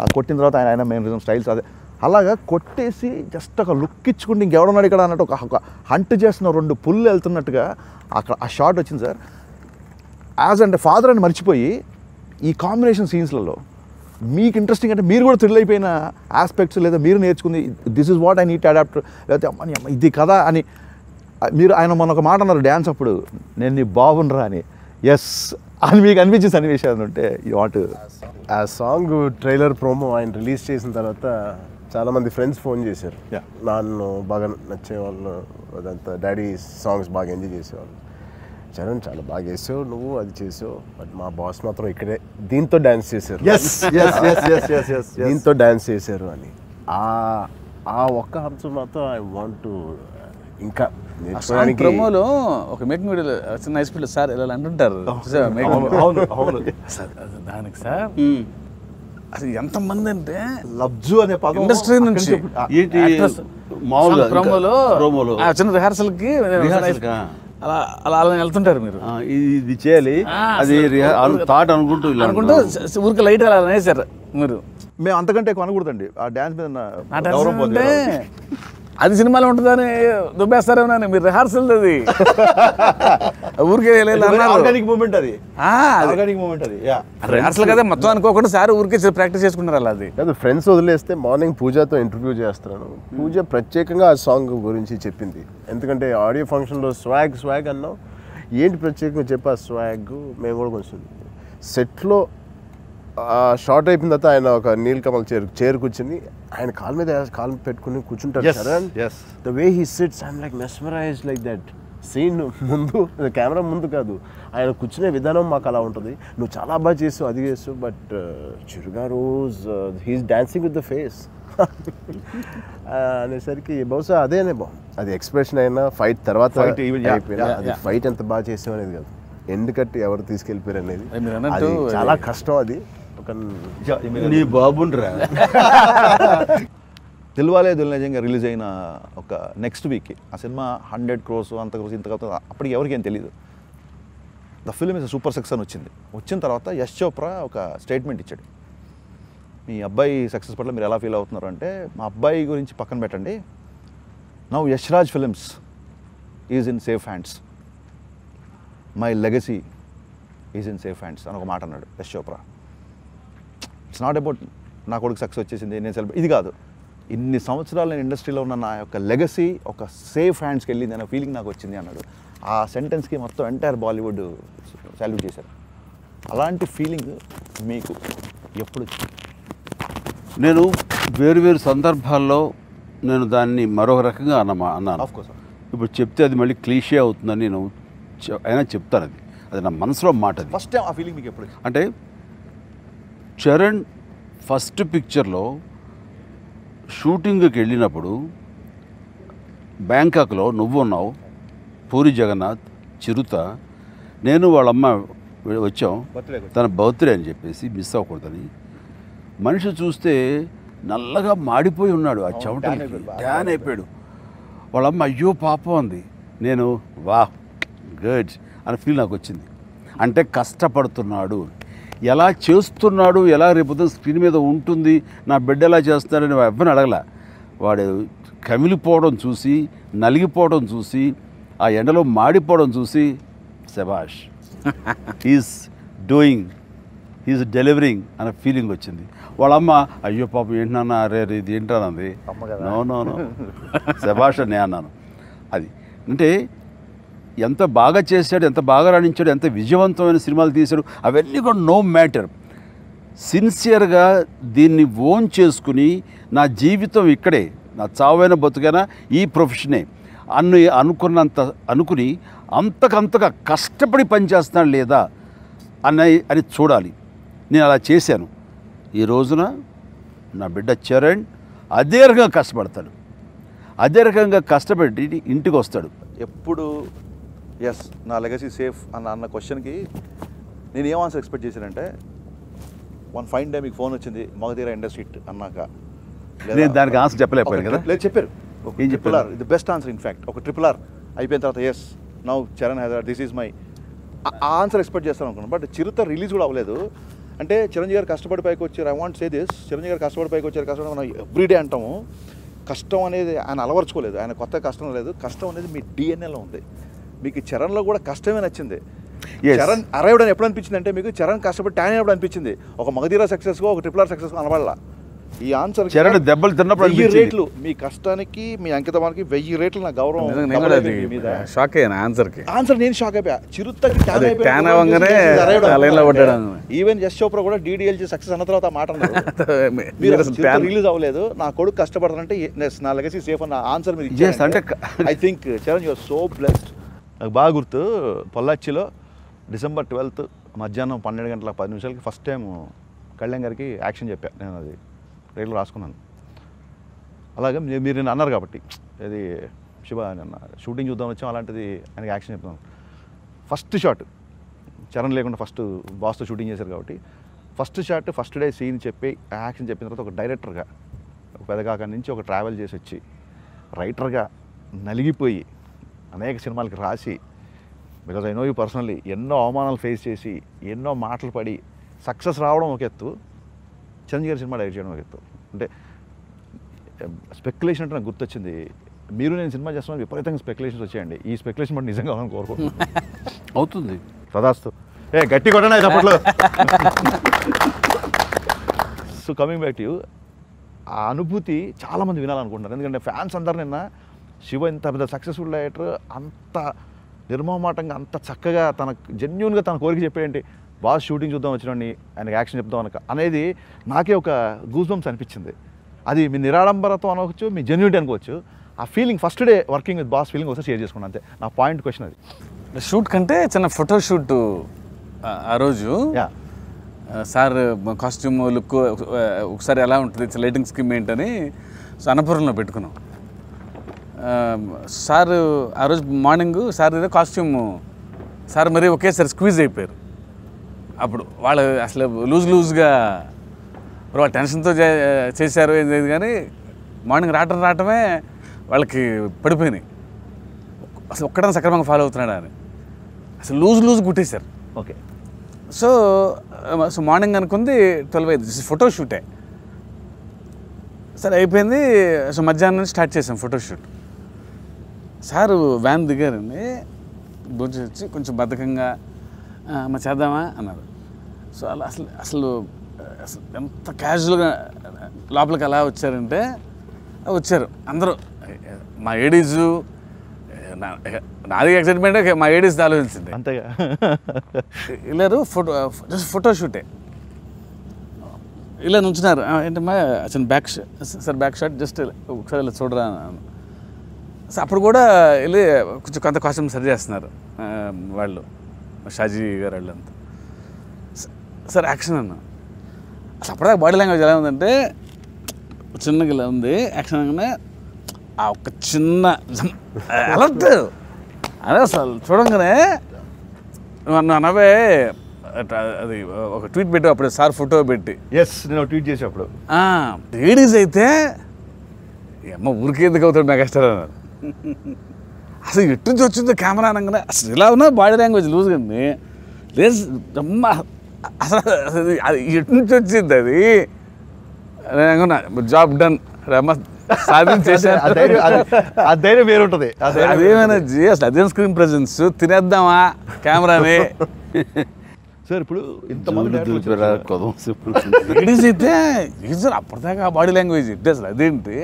ఆ కొట్టిన తర్వాత ఆయన ఆయన మెయిన్ స్టైల్స్ అదే. అలాగా కొట్టేసి జస్ట్ ఒక లుక్ ఇచ్చుకుంటే ఇంకెవడున్నాడు ఇక్కడ అన్నట్టు ఒక ఒక హంట్ చేస్తున్న రెండు పుల్లు వెళ్తున్నట్టుగా అక్కడ ఆ షాట్ వచ్చింది సార్. యాజ్ అంటే ఫాదర్ అని మర్చిపోయి ఈ కాంబినేషన్ సీన్స్లలో మీకు ఇంట్రెస్టింగ్ అంటే మీరు కూడా థ్రిల్ అయిపోయిన ఆస్పెక్ట్స్ లేదా మీరు నేర్చుకుంది this is what I need adapt లేకపోతే అమ్మని అమ్మ ఇది కదా అని మీరు ఆయన మొన్న ఒక మాట అన్నారు డ్యాన్స్ అప్పుడు నేను నీ బాగుండ్రా అని. ఎస్ అని మీకు అనిపించే సన్నివేశాలు ఉంటే యూ వాంట్ ఆ సాంగ్ ట్రైలర్ ప్రోమో ఆయన రిలీజ్ చేసిన తర్వాత చాలా మంది ఫ్రెండ్స్ ఫోన్ చేశారు. నన్ను బాగా నచ్చేవాళ్ళు అదంతా డాడీ సాంగ్స్ బాగా ఎంజాయ్ చేసేవాళ్ళు. చరణ్ చాలా బాగా చేసావు నువ్వు అది చేసావు. బట్ మా బాస్ మాత్రం ఇక్కడే దీంతో డాన్స్ చేశారు. దీంతో డాన్స్ చేశారు అని. ఆ ఆ ఒక్క అంశం మాత్రం ఐ వాంట్ టు ఇంకా నేర్చుకోవడానికి ప్రమోలో ఒక మేకింగ్ వీడియోలో చిన్న హైస్పీడ్ సార్ ఇలా అంటుంటారు. అది దానికి సార్ అసలు ఎంతమంది అంటే లబ్జు అనే పదం ఇండస్ట్రీ నుంచి. ప్రోమోలో చిన్న రిహార్సల్కి రిహార్సల్కా? అలా అలా అలా వెళ్తుంటారు మీరు. ఇది చేయాలి. అది థాట్ అనుకుంటూ ఇలా అనుకుంటూ ఊరికి లైట్ అలా అనేసారు మీరు. మేము అంతకంటే ఎక్కువ అనకూడదండి. ఆ డ్యాన్స్ మీద అది సినిమాలో ఉంటుందని దుబ్బేస్తారేమో మీరు రిహార్సల్ అది. (laughs) ఊరికే ఆర్గానిక్ మూమెంట్ అది. ఆర్గానిక్ మూమెంట్ అది యా రిహార్సల్ కదా మొత్తం అనుకోకుండా సార్ ఊరికే ప్రాక్టీస్ చేసుకుంటారు అలా అది. కాదు ఫ్రెండ్స్ వదిలేస్తే మార్నింగ్ పూజతో ఇంటర్వ్యూ చేస్తున్నాను. పూజ ప్రత్యేకంగా ఆ సాంగ్ గురించి చెప్పింది. ఎందుకంటే ఆడియో ఫంక్షన్లో స్వాగ్ స్వాగ్ అన్నాం ఏంటి ప్రత్యేకంగా చెప్పా స్వాగ్ మేము కూడా కొంచెం సెట్లో షార్ట్ అయిపోయిన తర్వాత ఆయన ఒక నీల్ కమల్ చేరు చేరు కూర్చుని ఆయన కాలు మీద కాలు పెట్టుకుని కూర్చుంటారు. The way he sits I'm like mesmerise like that scene ముందు కెమెరా ముందు కాదు. ఆయన కూర్చునే విధానం మాకు అలా ఉంటుంది. నువ్వు చాలా బాగా చేసావు అది చేసావు బట్ చిరుగా rose he's dancing with the face అనేసరికి బహుశా అదేనే బా అది ఎక్స్ప్రెషన్ అయినా ఫైట్ తర్వాత అది ఫైట్ ఎంత బాగా చేసావు అనేది కాదు. ఎండ్ కట్టి ఎవరు తీసుకెళ్ళిపోయారు అనేది. చాలా కష్టం అది. ఒక నీ బాబుండ్రా. (laughs) తెలివాలే దిల్ నిజంగా రిలీజ్ అయిన ఒక నెక్స్ట్ వీక్ ఆ సినిమా హండ్రెడ్ క్రోస్ అంత క్రోస్ ఇంత అప్పటికి ఎవరికి ఏం తెలియదు the film is super success అని వచ్చింది. వచ్చిన తర్వాత యశ్ చోప్రా ఒక స్టేట్మెంట్ ఇచ్చాడు. మీ అబ్బాయి సక్సెస్ పట్ల మీరు ఎలా ఫీల్ అవుతున్నారు అంటే మా అబ్బాయి గురించి పక్కన పెట్టండి. Now Yash Raj films is in safe hands my legacy is in safe hands అని ఒక మాట అన్నాడు Yash Chopra. It's not about నా కొడుకు సక్సెస్ వచ్చేసింది నేను సెలబ్రేట్ ఇది కాదు. ఇన్ని సంవత్సరాలు నేను ఇండస్ట్రీలో ఉన్న నా యొక్క లెగసీ ఒక సేఫ్ హ్యాండ్స్కి వెళ్ళింది అనే ఫీలింగ్ నాకు వచ్చింది అన్నాడు. ఆ సెంటెన్స్కి మొత్తం ఎంటైర్ బాలీవుడ్ సాల్యూట్ చేశారు. అలాంటి ఫీలింగ్ మీకు ఎప్పుడు నేను వేరు వేరు సందర్భాల్లో నేను దాన్ని మరొక రకంగా అన్నమా అన్నాను. ఆఫ్ కోర్స్ ఇప్పుడు చెప్తే అది మళ్ళీ క్లీషే అవుతుందని నేను అయినా చెప్తాను అది. అది నా మనసులో మాట ఫస్ట్ టైం ఆ ఫీలింగ్ మీకు ఎప్పుడు అంటే చరణ్ ఫస్ట్ పిక్చర్లో షూటింగ్కి వెళ్ళినప్పుడు బ్యాంకాక్లో నువ్వు ఉన్నావు పూరి జగన్నాథ్ చిరుత నేను వాళ్ళమ్మ వచ్చాం తన బర్త్డే అని చెప్పేసి మిస్ అవ్వకూడదని. మనిషి చూస్తే నల్లగా మాడిపోయి ఉన్నాడు ఆ చెమటలకి ట్యాన్ అయిపోయాడు వాళ్ళమ్మ అయ్యో పాపం అంది. నేను వా గుడ్ అని ఫీల్ నాకు వచ్చింది. అంటే కష్టపడుతున్నాడు. ఎలా చేస్తున్నాడు ఎలా రేపు స్క్రీన్ మీద ఉంటుంది నా బిడ్డ ఎలా చేస్తున్నాడని ఎవరిని అడగల. వాడు కమిలిపోవడం చూసి నలిగిపోవడం చూసి ఆ ఎండలో మాడిపోవడం చూసి శబాష్ ఈజ్ డూయింగ్ ఈజ్ డెలివరింగ్ అనే ఫీలింగ్ వచ్చింది. వాళ్ళమ్మ అయ్యో పాపం ఏంటన్నా అరే ఇది ఏంటన్నది. నో నో నో శబాష్ అని నేను అన్నాను. అది. అంటే ఎంత బాగా చేశాడు ఎంత బాగా రాణించాడు ఎంత విజయవంతమైన సినిమాలు తీశాడు అవన్నీ కూడా నో మ్యాటర్ సిన్సియర్గా దీన్ని ఓన్ చేసుకుని నా జీవితం ఇక్కడే నా చావైన బతుకైనా ఈ ప్రొఫెషనే అన్ను అనుకున్నంత అనుకుని అంతకంతగా కష్టపడి పనిచేస్తున్నాడు లేదా అన్న అని చూడాలి. నేను అలా చేశాను. ఈ రోజున నా బిడ్డ చరణ్ అదే రకంగా కష్టపడతాడు. అదే రకంగా కష్టపడి ఇంటికి వస్తాడు. ఎప్పుడు ఎస్ నా లెగసీ సేఫ్ అన్న అన్న క్వశ్చన్కి నేను ఏం ఆన్సర్ ఎక్స్పెక్ట్ చేశానంటే వన్ ఫైన్ డే మీకు ఫోన్ వచ్చింది మగధీర ఇండస్ట్రీ అన్నాక. నేను దానికి ఆన్సర్ చెప్పలేకపోయాను కదా? లేదు చెప్పారు. ఏం ట్రిపుల్? ఆర్ ఇది బెస్ట్ ఆన్సర్ ఇన్ఫాక్ట్ ఒక ట్రిపుల్ ఆర్ అయిపోయిన తర్వాత yes now Charan Hyderabad this is my answer expect చేస్తాను అనుకున్నాను. బట్ చిరుత రిలీజ్ కూడా అవ్వలేదు. అంటే చిరంజీవి గారు కష్టపడి పైకి వచ్చారు. I want say this Chiranjeevi గారు కష్టపడి పైకి వచ్చారు కష్టపడి మనం ఎవ్రీడే అంటాము. కష్టం అనేది ఆయన అలవర్చుకోలేదు. ఆయన కొత్త కష్టం లేదు. కష్టం అనేది మీ డిఎన్ఏలో ఉంది. మీకు చరణ్లో కూడా కష్టమే నచ్చింది. చరణ్ అరైవ్డ్ అని ఎప్పుడు అనిపించింది అంటే మీకు చరణ్ కష్టపడి ట్యాన్ అయినప్పుడు అనిపించింది. ఒక మగధీర సక్సెస్గా ఒక ట్రిపుల్ ఆర్ సక్సెస్ అనబడాల. ఈ ఆన్సర్ చరణ్ దెబ్బలు తిన్నప్పుడు వెయ్యి. రేట్లు మీ కష్టానికి మీ అంకితమానికి వెయ్యి రేట్లు నా గౌరవం షాక్ అయ్యాను ఆన్సర్కి ఆన్సర్ నేను షాక్ అయిపోయా. చిరుతకి ట్యాన్ అవ్వగానే. ఈవెన్ యశ్ చోప్రా కూడా డీడీఎల్జీ సక్సెస్ అన్న తర్వాత మాట (laughs) మీరు రిలీజ్ అవ్వలేదు. నా కొడుకు కష్టపడతానంటే నా లెగసీ సేఫ్ అన్న ఆన్సర్ మీరు అంటే I think Charan you are so blessed నాకు బాగా గుర్తు పొల్లాచ్చిలో డిసెంబర్ ట్వెల్త్ మధ్యాహ్నం పన్నెండు గంటల పది నిమిషాలకి ఫస్ట్ టైం కళ్యాణ్ గారికి యాక్షన్ చెప్పాను నేను అది రేట్లో రాసుకున్నాను. అలాగే మీరు నేను అన్నారు కాబట్టి ఇది శివ నిన్న షూటింగ్ చూద్దాం వచ్చాం అలాంటిది ఆయనకి యాక్షన్ చెప్తాను ఫస్ట్ షాట్ చరణ్ లేకుండా ఫస్ట్ బాస్తో షూటింగ్ చేశారు కాబట్టి first shot first day scene చెప్పి యాక్షన్ చెప్పిన తర్వాత ఒక డైరెక్టర్గా ఒక పెదగాక నుంచి ఒక ట్రావెల్ చేసి వచ్చి రైటర్గా నలిగిపోయి అనేక సినిమాలకి రాసి because I know you personally ఎన్నో అవమానాలు ఫేస్ చేసి ఎన్నో మాటలు పడి సక్సెస్ రావడం ఒక ఎత్తు. చిరంజీవి గారి సినిమా డైరెక్ట్ చేయడం ఒక ఎత్తు. అంటే స్పెక్యులేషన్ అంటే నాకు గుర్తొచ్చింది. మీరు నేను సినిమా చేస్తున్నాను విపరీతంగా స్పెక్యులేషన్స్ వచ్చాయండి. ఈ స్పెక్యులేషన్ బట్టి నిజంగా కావాలని కోరుకుంటున్నాను (laughs) అవుతుంది. తదాస్తు. ఏ గట్టి కొట్టనా తప్పట్లో so coming back to you ఆ అనుభూతి చాలామంది వినాలనుకుంటున్నారు. ఎందుకంటే ఫ్యాన్స్ అందరు నిన్న శివ ఇంత పెద్ద సక్సెస్ఫుల్ డైరెక్టర్ అంత నిర్మమాటంగా అంత చక్కగా తన జెన్యున్గా తన కోరిక చెప్పేయండి బాగా షూటింగ్ చూద్దాం వచ్చినండి ఆయనకి యాక్షన్ చెప్దాం అనక అనేది నాకే ఒక గూస్ బంప్స్ అనిపించింది. అది మీ నిరాడంబరతో అనవచ్చు మీ జెన్యూనిటీ అనుకోవచ్చు. ఆ feeling first day working with boss feeling ఒకసారి షేర్ చేసుకున్నాను అంతే. నా పాయింట్ క్వశ్చన్ అది. షూట్ కంటే చిన్న ఫోటో షూట్ ఆ రోజు సార్ కాస్ట్యూమ్ లుక్ ఒకసారి ఎలా ఉంటుంది లైటింగ్ స్కీమ్ ఏంటని సో అన్నపురంలో పెట్టుకున్నాం. సార్ ఆ రోజు మార్నింగ్ సార్ ఏదో కాస్ట్యూమ్. సార్ మరీ ఒకేసారి స్క్వీజ్ అయిపోయారు. అప్పుడు వాళ్ళు అసలు లూజ్ లూజ్గా వాళ్ళు టెన్షన్తో చే చేశారు ఏం లేదు కానీ మార్నింగ్ రావటం రావటమే వాళ్ళకి పడిపోయినాయి. అసలు ఒక్కడన్నా సక్రమంగా ఫాలో అవుతున్నాడా అని. అసలు లూజ్ లూజ్ కుట్టేశారు. ఓకే. సో సో మార్నింగ్ అనుకుంది ట్వెల్వ్ అయింది. ఫోటో షూటే. సరే అయిపోయింది. సో మధ్యాహ్నం నుంచి స్టార్ట్ చేసాం ఫోటో షూట్. సారు వ్యాన్ దిగారండి. భోజనం వచ్చి కొంచెం బద్ధకంగా "ఆ, అమ్మ చేద్దామా? అన్నారు. సో అలా అసలు అసలు అసలు ఎంత క్యాజువల్గా లోపలికి అలా వచ్చారంటే వచ్చారు. అందరూ మా ఏడీజు నాది ఎక్సైట్మెంట్ మా ఏడీస్ ఆలోచించింది అంతేగా. వెళ్ళారు ఫోటో జస్ట్ ఫోటో షూటే. ఇలా నుంచున్నారు. "ఆ, ఏంటమ్మా అసలు back sir back shot just ఒకసారి ఇలా చూడరా. సో అప్పుడు కూడా వెళ్ళి కొంచెం కొంత కాస్ట్యూమ్ సరి చేస్తున్నారు. వాళ్ళు. షాజీ గారు వాళ్ళంతా. సార్ యాక్షన్ అన్న. అసలు అప్పటిదాకా బాడీ లాంగ్వేజ్ ఎలా ఉందంటే చిన్నగా ఇలా ఉంది యాక్షన్ అనగానే ఆ ఒక్క చిన్న అలర్ట్. అదే అసలు చూడంగానే నన్ను అనవే అది ఒక ట్వీట్ పెట్టి అప్పుడు సార్ ఫోటో పెట్టి. ఎస్ నేను ట్వీట్ చేసేప్పుడు లేడీస్ అయితే అమ్మ ఊరికే ఎందుకు అవుతాడు మెగాస్టార్ అన్నారు. అసలు ఎటు నుంచి వచ్చిందో కెమెరా అనగానే అసలు ఇలా ఉన్నా బాడీ లాంగ్వేజ్ లూజ్ కానీ లేదు అమ్మ అసలు అసలు అది ఎటు నుంచి వచ్చింది అది? అనుకున్నా జాబ్ డన్ ఆ సాధించేసాను ఆ ధైర్యం వేరు ఉంటుంది ఆ ధైర్యం వేరు అదేమైనా జీ అసలు అదేం స్క్రీన్ ప్రెజెన్స్ తినేద్దామా కెమెరాని సార్ ఇప్పుడు ఇంతమంది లేడీస్ అయితే అప్పటిదాకా బాడీ లాంగ్వేజ్ ఇట్టే అసలు. అదేంటి?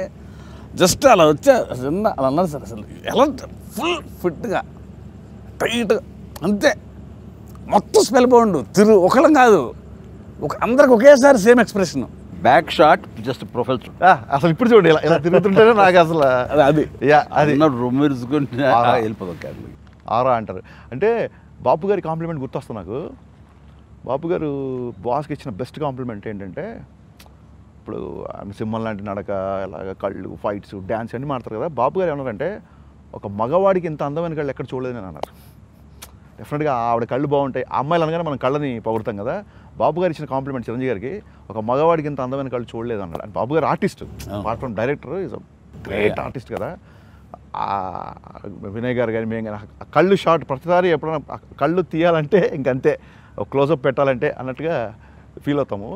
జస్ట్ అలా వచ్చా చిన్న అలా అన్నారు సార్ అసలు. ఎలా ఫుల్ ఫిట్గా టైట్గా అంతే. మొత్తం స్పెల్ బౌండ్ తిరు ఒకళ్ళం కాదు. ఒక అందరికి ఒకేసారి same expression back shot just profile ఆ, అసలు ఇప్పుడు చూడండి ఇలా ఇలా తిరుగుతుంటేనే నాకు అసలు అది అది. యా అది. అన్న రొమ్మెరుచుకుంటే ఆరా. అంటారు. అంటే బాపు గారి కాంప్లిమెంట్ గుర్తొస్తుంది నాకు. బాపు గారు బాస్కి ఇచ్చిన బెస్ట్ కాంప్లిమెంట్ ఏంటంటే ఇప్పుడు ఆమె సింహం లాంటి నడక ఇలాగ కళ్ళు ఫైట్స్ డ్యాన్స్ అన్నీ మాడతారు కదా. బాపు గారు ఏమన్నారంటే ఒక మగవాడికి ఇంత అందమైన కళ్ళు ఎక్కడ చూడలేదని అని అన్నారు డెఫినెట్గా ఆవిడ కళ్ళు బాగుంటాయి. అమ్మాయిలు అనగానే మనం కళ్ళని పొగుడతాం కదా. బాబు గారు ఇచ్చిన కాంప్లిమెంట్ చిరంజీవి గారికి ఒక మగవాడికి ఇంత అందమైన కళ్ళు చూడలేదు అన్నాడు. అండ్ బాబు గారు artist apart from director is great artist కదా. వినయ్ గారు కానీ మేము కానీ ఆ కళ్ళు షార్ట్ ప్రతిసారి ఎప్పుడైనా కళ్ళు తీయాలంటే ఇంకంతే. ఒక క్లోజప్ పెట్టాలంటే అన్నట్టుగా ఫీల్ అవుతాము.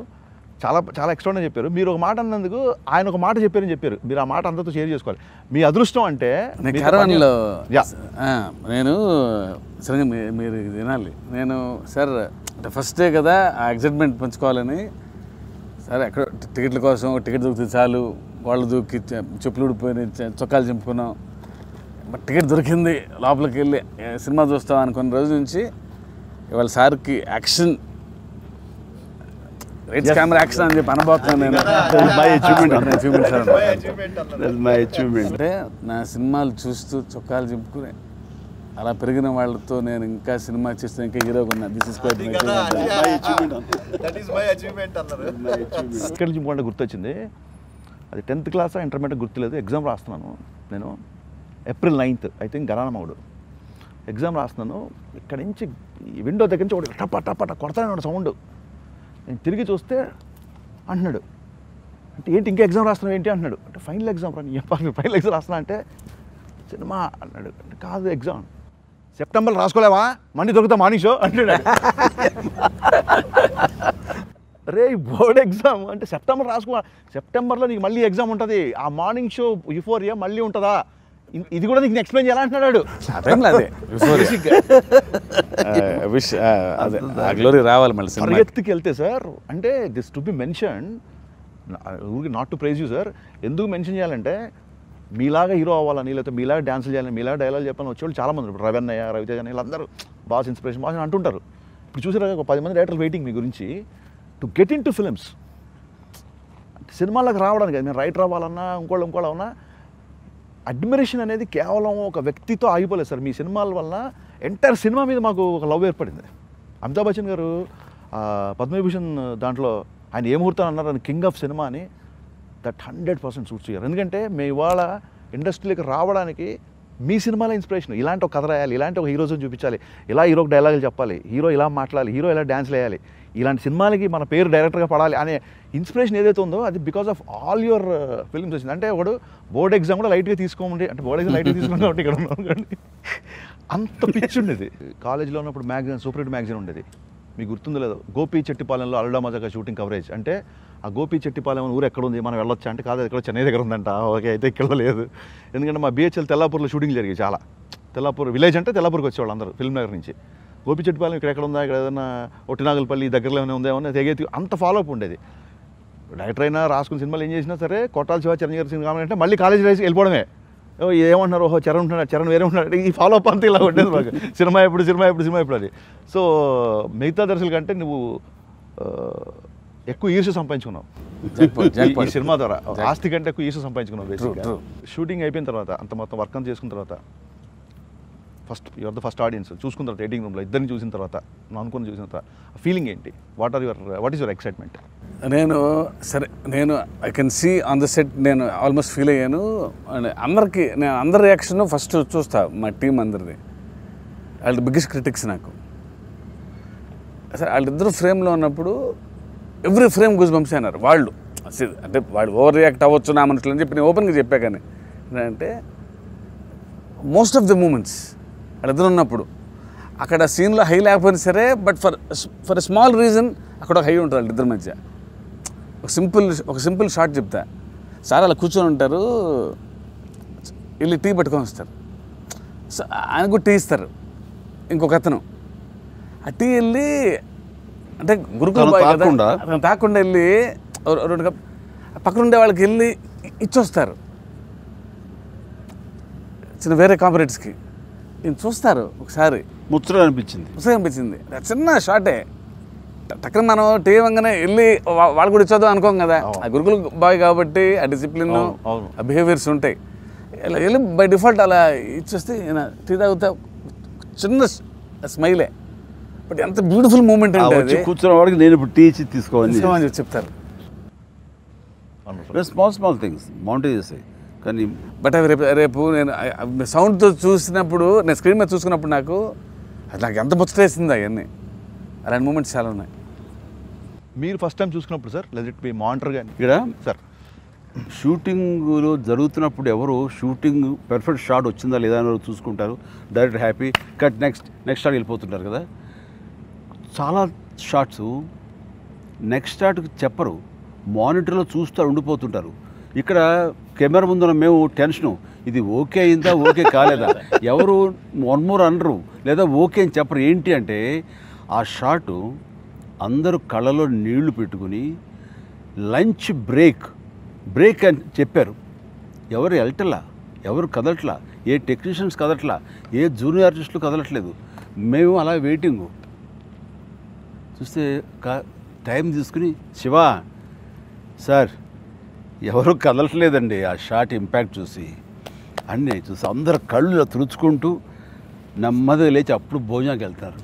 చాలా చాలా ఎక్స్ట్రానే చెప్పారు. మీరు ఒక మాట అన్నందుకు ఆయన ఒక మాట చెప్పారని చెప్పారు. మీరు ఆ మాట అందరితో షేర్ చేసుకోవాలి. మీ అదృష్టం అంటే నేను మీరు వినాలి. నేను సార్ అంటే ఫస్ట్ డే కదా ఆ ఎగ్జైట్మెంట్ పంచుకోవాలని. సరే ఎక్కడ టికెట్ల కోసం టికెట్ దొరికితే చాలు. వాళ్ళు దూకి చెప్పులు ఊడిపోయినాయి చె- చొక్కాలు చింపుకున్నాం. బట్ టికెట్ దొరికింది. లోపలికి వెళ్ళి సినిమా చూస్తాం అనుకున్న రోజు నుంచి ఇవాళ సార్కి యాక్షన్ రైట్స్ కెమెరా యాక్షన్ అని చెప్పి అనబోతున్నాను నేను. My achievement. నా achievement సార్. మై అచీవ్మెంట్ అంటే నా సినిమాలు చూస్తూ చొక్కాలు చింపుకుని అలా పెరిగిన వాళ్ళతో నేను ఇంకా సినిమా చేస్తే ఇంకా హీరోగా ఉన్నా. దిస్ ఇస్ క్వైట్ ఇక్కడి నుంచి ఇంకోటి గుర్తొచ్చింది? అది టెన్త్ క్లాస్ ఇంటర్మీడియట్ గుర్తులేదు. ఎగ్జామ్ రాస్తున్నాను నేను. ఏప్రిల్ నైన్త్ ఐ థింక్ గరానమౌడు ఎగ్జామ్ రాస్తున్నాను. ఇక్కడి నుంచి ఈ విండో దగ్గర నుంచి ఒకటి టప టప టప కొడతానే సౌండ్. నేను తిరిగి చూస్తే అంటున్నాడు. అంటే ఏంటి ఇంకా ఎగ్జామ్ రాస్తున్నావు ఏంటి అంటున్నాడు. అంటే ఫైనల్ ఎగ్జామ్ రా నీ ఫైనల్ ఎగ్జామ్ రాస్తున్నా అంటే సినిమా అన్నాడు. అంటే కాదు ఎగ్జామ్. సెప్టెంబర్ రాసుకోలేవా? మళ్ళీ దొరుకుతా మార్నింగ్ షో అంటున్నాడు. రే బోర్డ్ ఎగ్జామ్. అంటే సెప్టెంబర్ రాసుకో సెప్టెంబర్లో నీకు మళ్ళీ ఎగ్జామ్ ఉంటుంది. ఆ మార్నింగ్ షో యుఫోరియా మళ్ళీ ఉంటుందా? ఇది కూడా నీకు ఎక్స్ప్లెయిన్ చేయాలంటున్నాడు (laughs) ఆ టైంలో అదే విష్ రావాలి మళ్ళీ పరిగెత్తుకి వెళ్తే సార్ అంటే దిస్ టు బి మెన్షన్ ఊరికి not to praise you sir ఎందుకు మెన్షన్ చేయాలంటే మీలాగా హీరో అవ్వాలని లేకపోతే మీలాగా డ్యాన్సులు చేయాలని మీలాగా డైలాగ్ చెప్పాలని వచ్చేవాళ్ళు చాలా మంది ఇప్పుడు రవన్నయ్య రవితేజ అని వీళ్ళందరూ బాగా ఇన్స్పిరేషన్ బాగా అంటుంటారు. ఇప్పుడు చూసారా ఒక పది మంది డైరెక్టర్లు వెయిటింగ్ మీ గురించి to get in to films సినిమాలకు రావడానికి మేము రైటర్ అవ్వాలన్నా ఇంకోళ్ళు ఇంకోళ్ళు అవునా అడ్మిరేషన్ అనేది కేవలం ఒక వ్యక్తితో ఆగిపోలేదు సార్. మీ సినిమాల వల్ల ఎంటైర్ సినిమా మీద మాకు ఒక లవ్ ఏర్పడింది. అమితాబ్ బచ్చన్ గారు పద్మవిభూషణ్ దాంట్లో ఆయన ఏ ముహూర్తం అన్నారు కింగ్ ఆఫ్ సినిమా అని దట్ హండ్రెడ్ పర్సెంట్ సూట్ చేయాలి ఎందుకంటే మేము ఇవాళ ఇండస్ట్రీలోకి రావడానికి మీ సినిమాలో ఇన్స్పిరేషన్ ఇలాంటి ఒక కథ రాయాలి ఇలాంటి ఒక హీరోజుని చూపించాలి ఇలా హీరోకి డైలాగులు చెప్పాలి హీరో ఇలా మాట్లాడాలి హీరో ఇలా డ్యాన్స్ వేయాలి. ఇలాంటి సినిమాలకి మన పేరు డైరెక్టర్గా పడాలి అనే ఇన్స్పిరేషన్ ఏదైతే ఉందో అది because of all your films వచ్చింది. అంటే ఒకడు బోర్డ్ ఎగ్జామ్ కూడా లైట్గా తీసుకోమండి అంటే బోర్డ్ ఎగ్జామ్ లైట్గా తీసుకోండి కాబట్టి ఇక్కడ ఉన్నాం కానీ అంత పిచ్చి ఉండేది. కాలేజీలో ఉన్నప్పుడు మ్యాగజైన్ సూపర్ హిట్ మ్యాగజైన్ ఉండేది. మీకు గుర్తుందో లేదో గోపి చెట్టిపాలెంలో అల్డా మజాక షూటింగ్ కవరేజ్ అంటే ఆ గోపి చెట్టిపాలెం ఊరు ఎక్కడ ఉంది? మనం వెళ్ళొచ్చా? అంటే కాదు ఇక్కడ చెన్నై దగ్గర ఉందంట. ఓకే అయితే ఇక్కడ లేదు. ఎందుకంటే మా బిహెచ్ఎల్ తెల్లాపూర్లో షూటింగ్ జరిగాయి చాలా. తెల్లాపూర్ విలేజ్ అంటే తెల్లాపూర్కి వచ్చేవాళ్ళు అందరూ ఫిల్మ్ నగర్ నుంచి. గోపి చెట్టిపాలెం ఇక్కడ ఎక్కడ ఉందా? ఇక్కడ ఏదైనా ఒట్టినాగలపల్లి దగ్గరలో ఏమైనా ఉందేమో అని తెగేతి అంత ఫాలో అప్ ఉండేది. డైరెక్టర్ అయినా రాసుకున్న సినిమాలు ఏం చేసినా సరే కొట్టాల శివ చిరంజీవి గారి సినిమా కావాలంటే మళ్ళీ కాలేజీ రైస్ వెళ్ళిపోవడమే. ఓ ఏమంటున్నారు? ఓహో చరణ్ ఉంటున్నాడు? చరణ్ వేరే ఉంటున్నాడు? ఈ ఫాలో అప్ అంతా ఇలా ఉండేది మాకు. సినిమా ఎప్పుడు సినిమా ఎప్పుడు సినిమా ఎప్పుడు అది సో మిగతా దర్శకుల కంటే నువ్వు ఎక్కువ ఈర్ష్య సంపాదించుకున్నావు. ఈ- సినిమా ద్వారా ఆస్తి కంటే ఎక్కువ ఈర్ష్య సంపాదించుకున్నావు. షూటింగ్ అయిపోయిన తర్వాత అంత మొత్తం వర్క్ అంతా చేసుకున్న తర్వాత first your the first audience చూసుకున్న తర్వాత ఎయిటింగ్ రూమ్లో ఇద్దరిని చూసిన తర్వాత నువ్వు అనుకుని చూసిన తర్వాత ఫీలింగ్ ఏంటి? What are your what is your excitement నేను సరే నేను I can see on the set నేను ఆల్మోస్ట్ ఫీల్ అయ్యాను. అండ్ అందరికి నేను అందరి రియాక్షన్ ఫస్ట్ చూస్తా మా టీం అందరిది. వాళ్ళ బిగ్గెస్ట్ క్రిటిక్స్ నాకు. సరే వాళ్ళిద్దరు ఫ్రేమ్లో ఉన్నప్పుడు ఎవ్రీ ఫ్రేమ్ గుజ్ బంప్స్ అన్నారు వాళ్ళు అంటే వాళ్ళు ఓవర్ రియాక్ట్ అవ్వచ్చు నా మనుషులు అని చెప్పి నేను ఓపెన్గా చెప్పా కానీ ఏంటంటే మోస్ట్ ఆఫ్ ద మూమెంట్స్ వాళ్ళిద్దరు ఉన్నప్పుడు. అక్కడ సీన్లో హై లేకపోయినా సరే but for for small reason అక్కడ ఒక హై ఉంటుంది వాళ్ళిద్దరి మధ్య. ఒక సింపుల్ ఒక సింపుల్ షార్ట్ చెప్తా. సార్ అలా కూర్చొని ఉంటారు. వెళ్ళి టీ పట్టుకొని వస్తారు. సో ఆయన కూడా టీ ఇస్తారు. ఇంకొక అతను. ఆ టీ వెళ్ళి అంటే గురుకుల తాకుండా? తాకుండా వెళ్ళి రెండు కప్ పక్కన ఉండే వాళ్ళకి వెళ్ళి ఇచ్చొస్తారు. చిన్న వేరే కాంపరేట్స్కి నేను చూస్తారు ఒకసారి. ముచ్చట అనిపించింది. పుస్తకం అనిపించింది. చిన్న షార్టే టక్కున మనం టీ వంగనే వెళ్ళి వాళ్ళు కూడా ఇచ్చొద్దాం అనుకోం కదా. ఆ గురుకుల బాయ్ కాబట్టి ఆ డిసిప్లిన్. ఆ బిహేవియర్స్ ఉంటాయి. ఇలా వెళ్ళి బై డిఫాల్ట్ అలా ఇచ్చేస్తే టీ తాగుతా చిన్న స్మైలే. బట్ ఎంత బ్యూటిఫుల్ మూమెంట్ అంటే కూర్చున్న వాడికి నేను ఇప్పుడు టీ ఇచ్చి తీసుకోవాలి చెప్తారు. స్మాల్ స్మాల్ థింగ్స్ మౌంటైన్ చేసాయి కానీ బట్ అవి రేపు రేపు నేను సౌండ్తో చూసినప్పుడు నేను స్క్రీన్ మీద చూసుకున్నప్పుడు నాకు అది నాకు ఎంత ముచ్చటేసింది అవన్నీ. అలాంటి మూమెంట్స్ చాలా ఉన్నాయి. మీరు ఫస్ట్ టైం చూసుకున్నప్పుడు sir let it be monitor కానీ ఇక్కడ? సార్. షూటింగ్లో జరుగుతున్నప్పుడు ఎవరు షూటింగ్ పర్ఫెక్ట్ షాట్ వచ్చిందా లేదా అని చూసుకుంటారు. Direct happy. Cut next next shot వెళ్ళిపోతుంటారు కదా. చాలా షాట్స్ నెక్స్ట్ షాట్కి చెప్పరు. మానిటర్లో చూస్తూ ఉండిపోతుంటారు. ఇక్కడ కెమెరా ముందున్న మేము టెన్షను. ఇది ఓకే అయిందా ఓకే కాలేదా? ఎవరు వన్ మోర్ అనరు. లేదా ఓకే అని చెప్పరు. ఏంటి అంటే ఆ షాటు అందరూ కళ్ళలో నీళ్ళు పెట్టుకుని లంచ్ బ్రేక్ బ్రేక్ అని చెప్పారు. ఎవరు వెళ్ళటలా ఎవరు కదలట్లా? ఏ టెక్నీషియన్స్ కదలట్లా? ఏ జూనియర్ ఆర్టిస్టులు కదలట్లేదు? మేము అలా వెయిటింగు. చూస్తే కా- టైం తీసుకుని శివ సార్ ఎవరు కదలట్లేదండి ఆ షాట్ ఇంపాక్ట్ చూసి. అన్నీ చూసి అందరు కళ్ళు తుడుచుకుంటూ నెమ్మదిగా లేచి అప్పుడు భోజనానికి వెళ్తారు.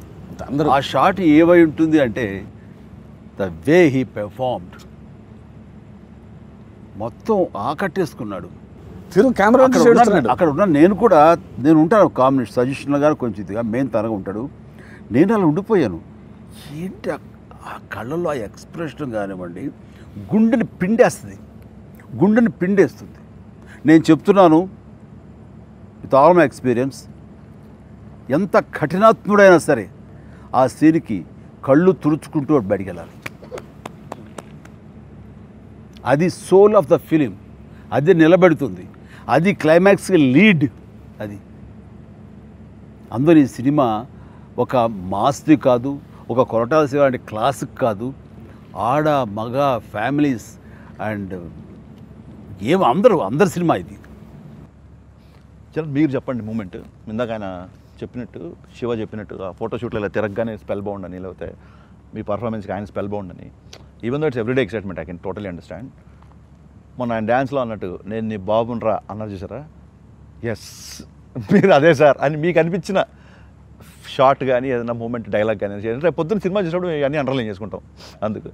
అందరూ. ఆ షాట్ ఏమై ఉంటుంది అంటే ద వే హీ పెర్ఫార్మ్డ్. మొత్తం ఆకట్టేసుకున్నాడు. కెమెరా అక్కడ ఉన్న- నేను కూడా నేను ఉంటాను కాంబినేషన్ సజెషన్లో కానీ కొంచెం ఇదిగా మెయిన్ తనగా ఉంటాడు. నేను అలా ఉండిపోయాను. ఏంటి ఆ- ఆ కళ్ళలో ఆ ఎక్స్ప్రెషన్ కానివ్వండి గుండెని పిండేస్తుంది. గుండెని పిండేస్తుంది. నేను చెప్తున్నాను విత్ ఆల్ మై ఎక్స్పీరియన్స్ ఎంత కఠినాత్ముడైనా సరే ఆ సీన్కి కళ్ళు తుడుచుకుంటూ బయటికి వెళ్ళాలి. అది సోల్ ఆఫ్ ద ఫిలిం. అది నిలబెడుతుంది. అది క్లైమాక్స్కి లీడ్ అది. అందులో ఈ సినిమా ఒక మాస్ది కాదు ఒక కొరటాల శివ అంటే క్లాసిక్ కాదు. ఆడ మగ ఫ్యామిలీస్ అండ్ ఏం అందరూ అందరి సినిమా ఇది. చరణ్ మీరు చెప్పండి మూమెంట్. ఇందాక ఆయన చెప్పినట్టు శివ చెప్పినట్టు ఆ ఫోటోషూట్లో ఇలా తిరగగానే స్పెల్ బాగుండని అని లేకపోతే మీ పర్ఫార్మెన్స్కి ఆయన స్పెల్ బాగుండని అని. Even though it's everyday excitement I can totally understand మొన్న ఆయన డ్యాన్స్లో అన్నట్టు నేను నీ బాబునరా అన్నారు చూసారా? ఎస్ (laughs) మీరు అదే సార్ అని మీకు అనిపించిన షార్ట్ కానీ ఏదైనా మూమెంట్ డైలాగ్ కానీ రేపు పొద్దున్న సినిమా చేసినప్పుడు అన్నీ అండర్లైన్ చేసుకుంటాం. అందుకు.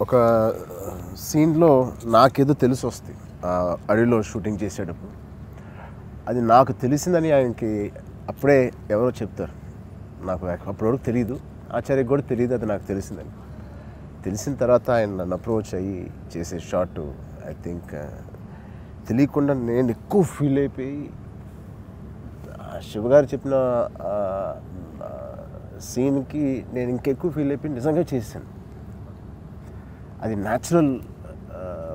ఒక సీన్లో నాకేదో తెలిసి వస్తుంది. ఆ అడవిలో షూటింగ్ చేసేటప్పుడు. అది నాకు తెలిసిందని ఆయనకి అప్పుడే ఎవరో చెప్తారు. నాకు అప్పటివరకు తెలియదు ఆచార్యకి కూడా తెలియదు అది నాకు తెలిసిందని. తెలిసిన తర్వాత ఆయన నన్ను అప్రోచ్ అయ్యి చేసే షాట్ ఐ థింక్ తెలియకుండా నేను ఎక్కువ ఫీల్ అయిపోయి ఆ శివగారు చెప్పిన సీన్కి నేను ఇంకెక్కువ ఫీల్ అయిపోయి నిజంగా చేశాను. అది న్యాచురల్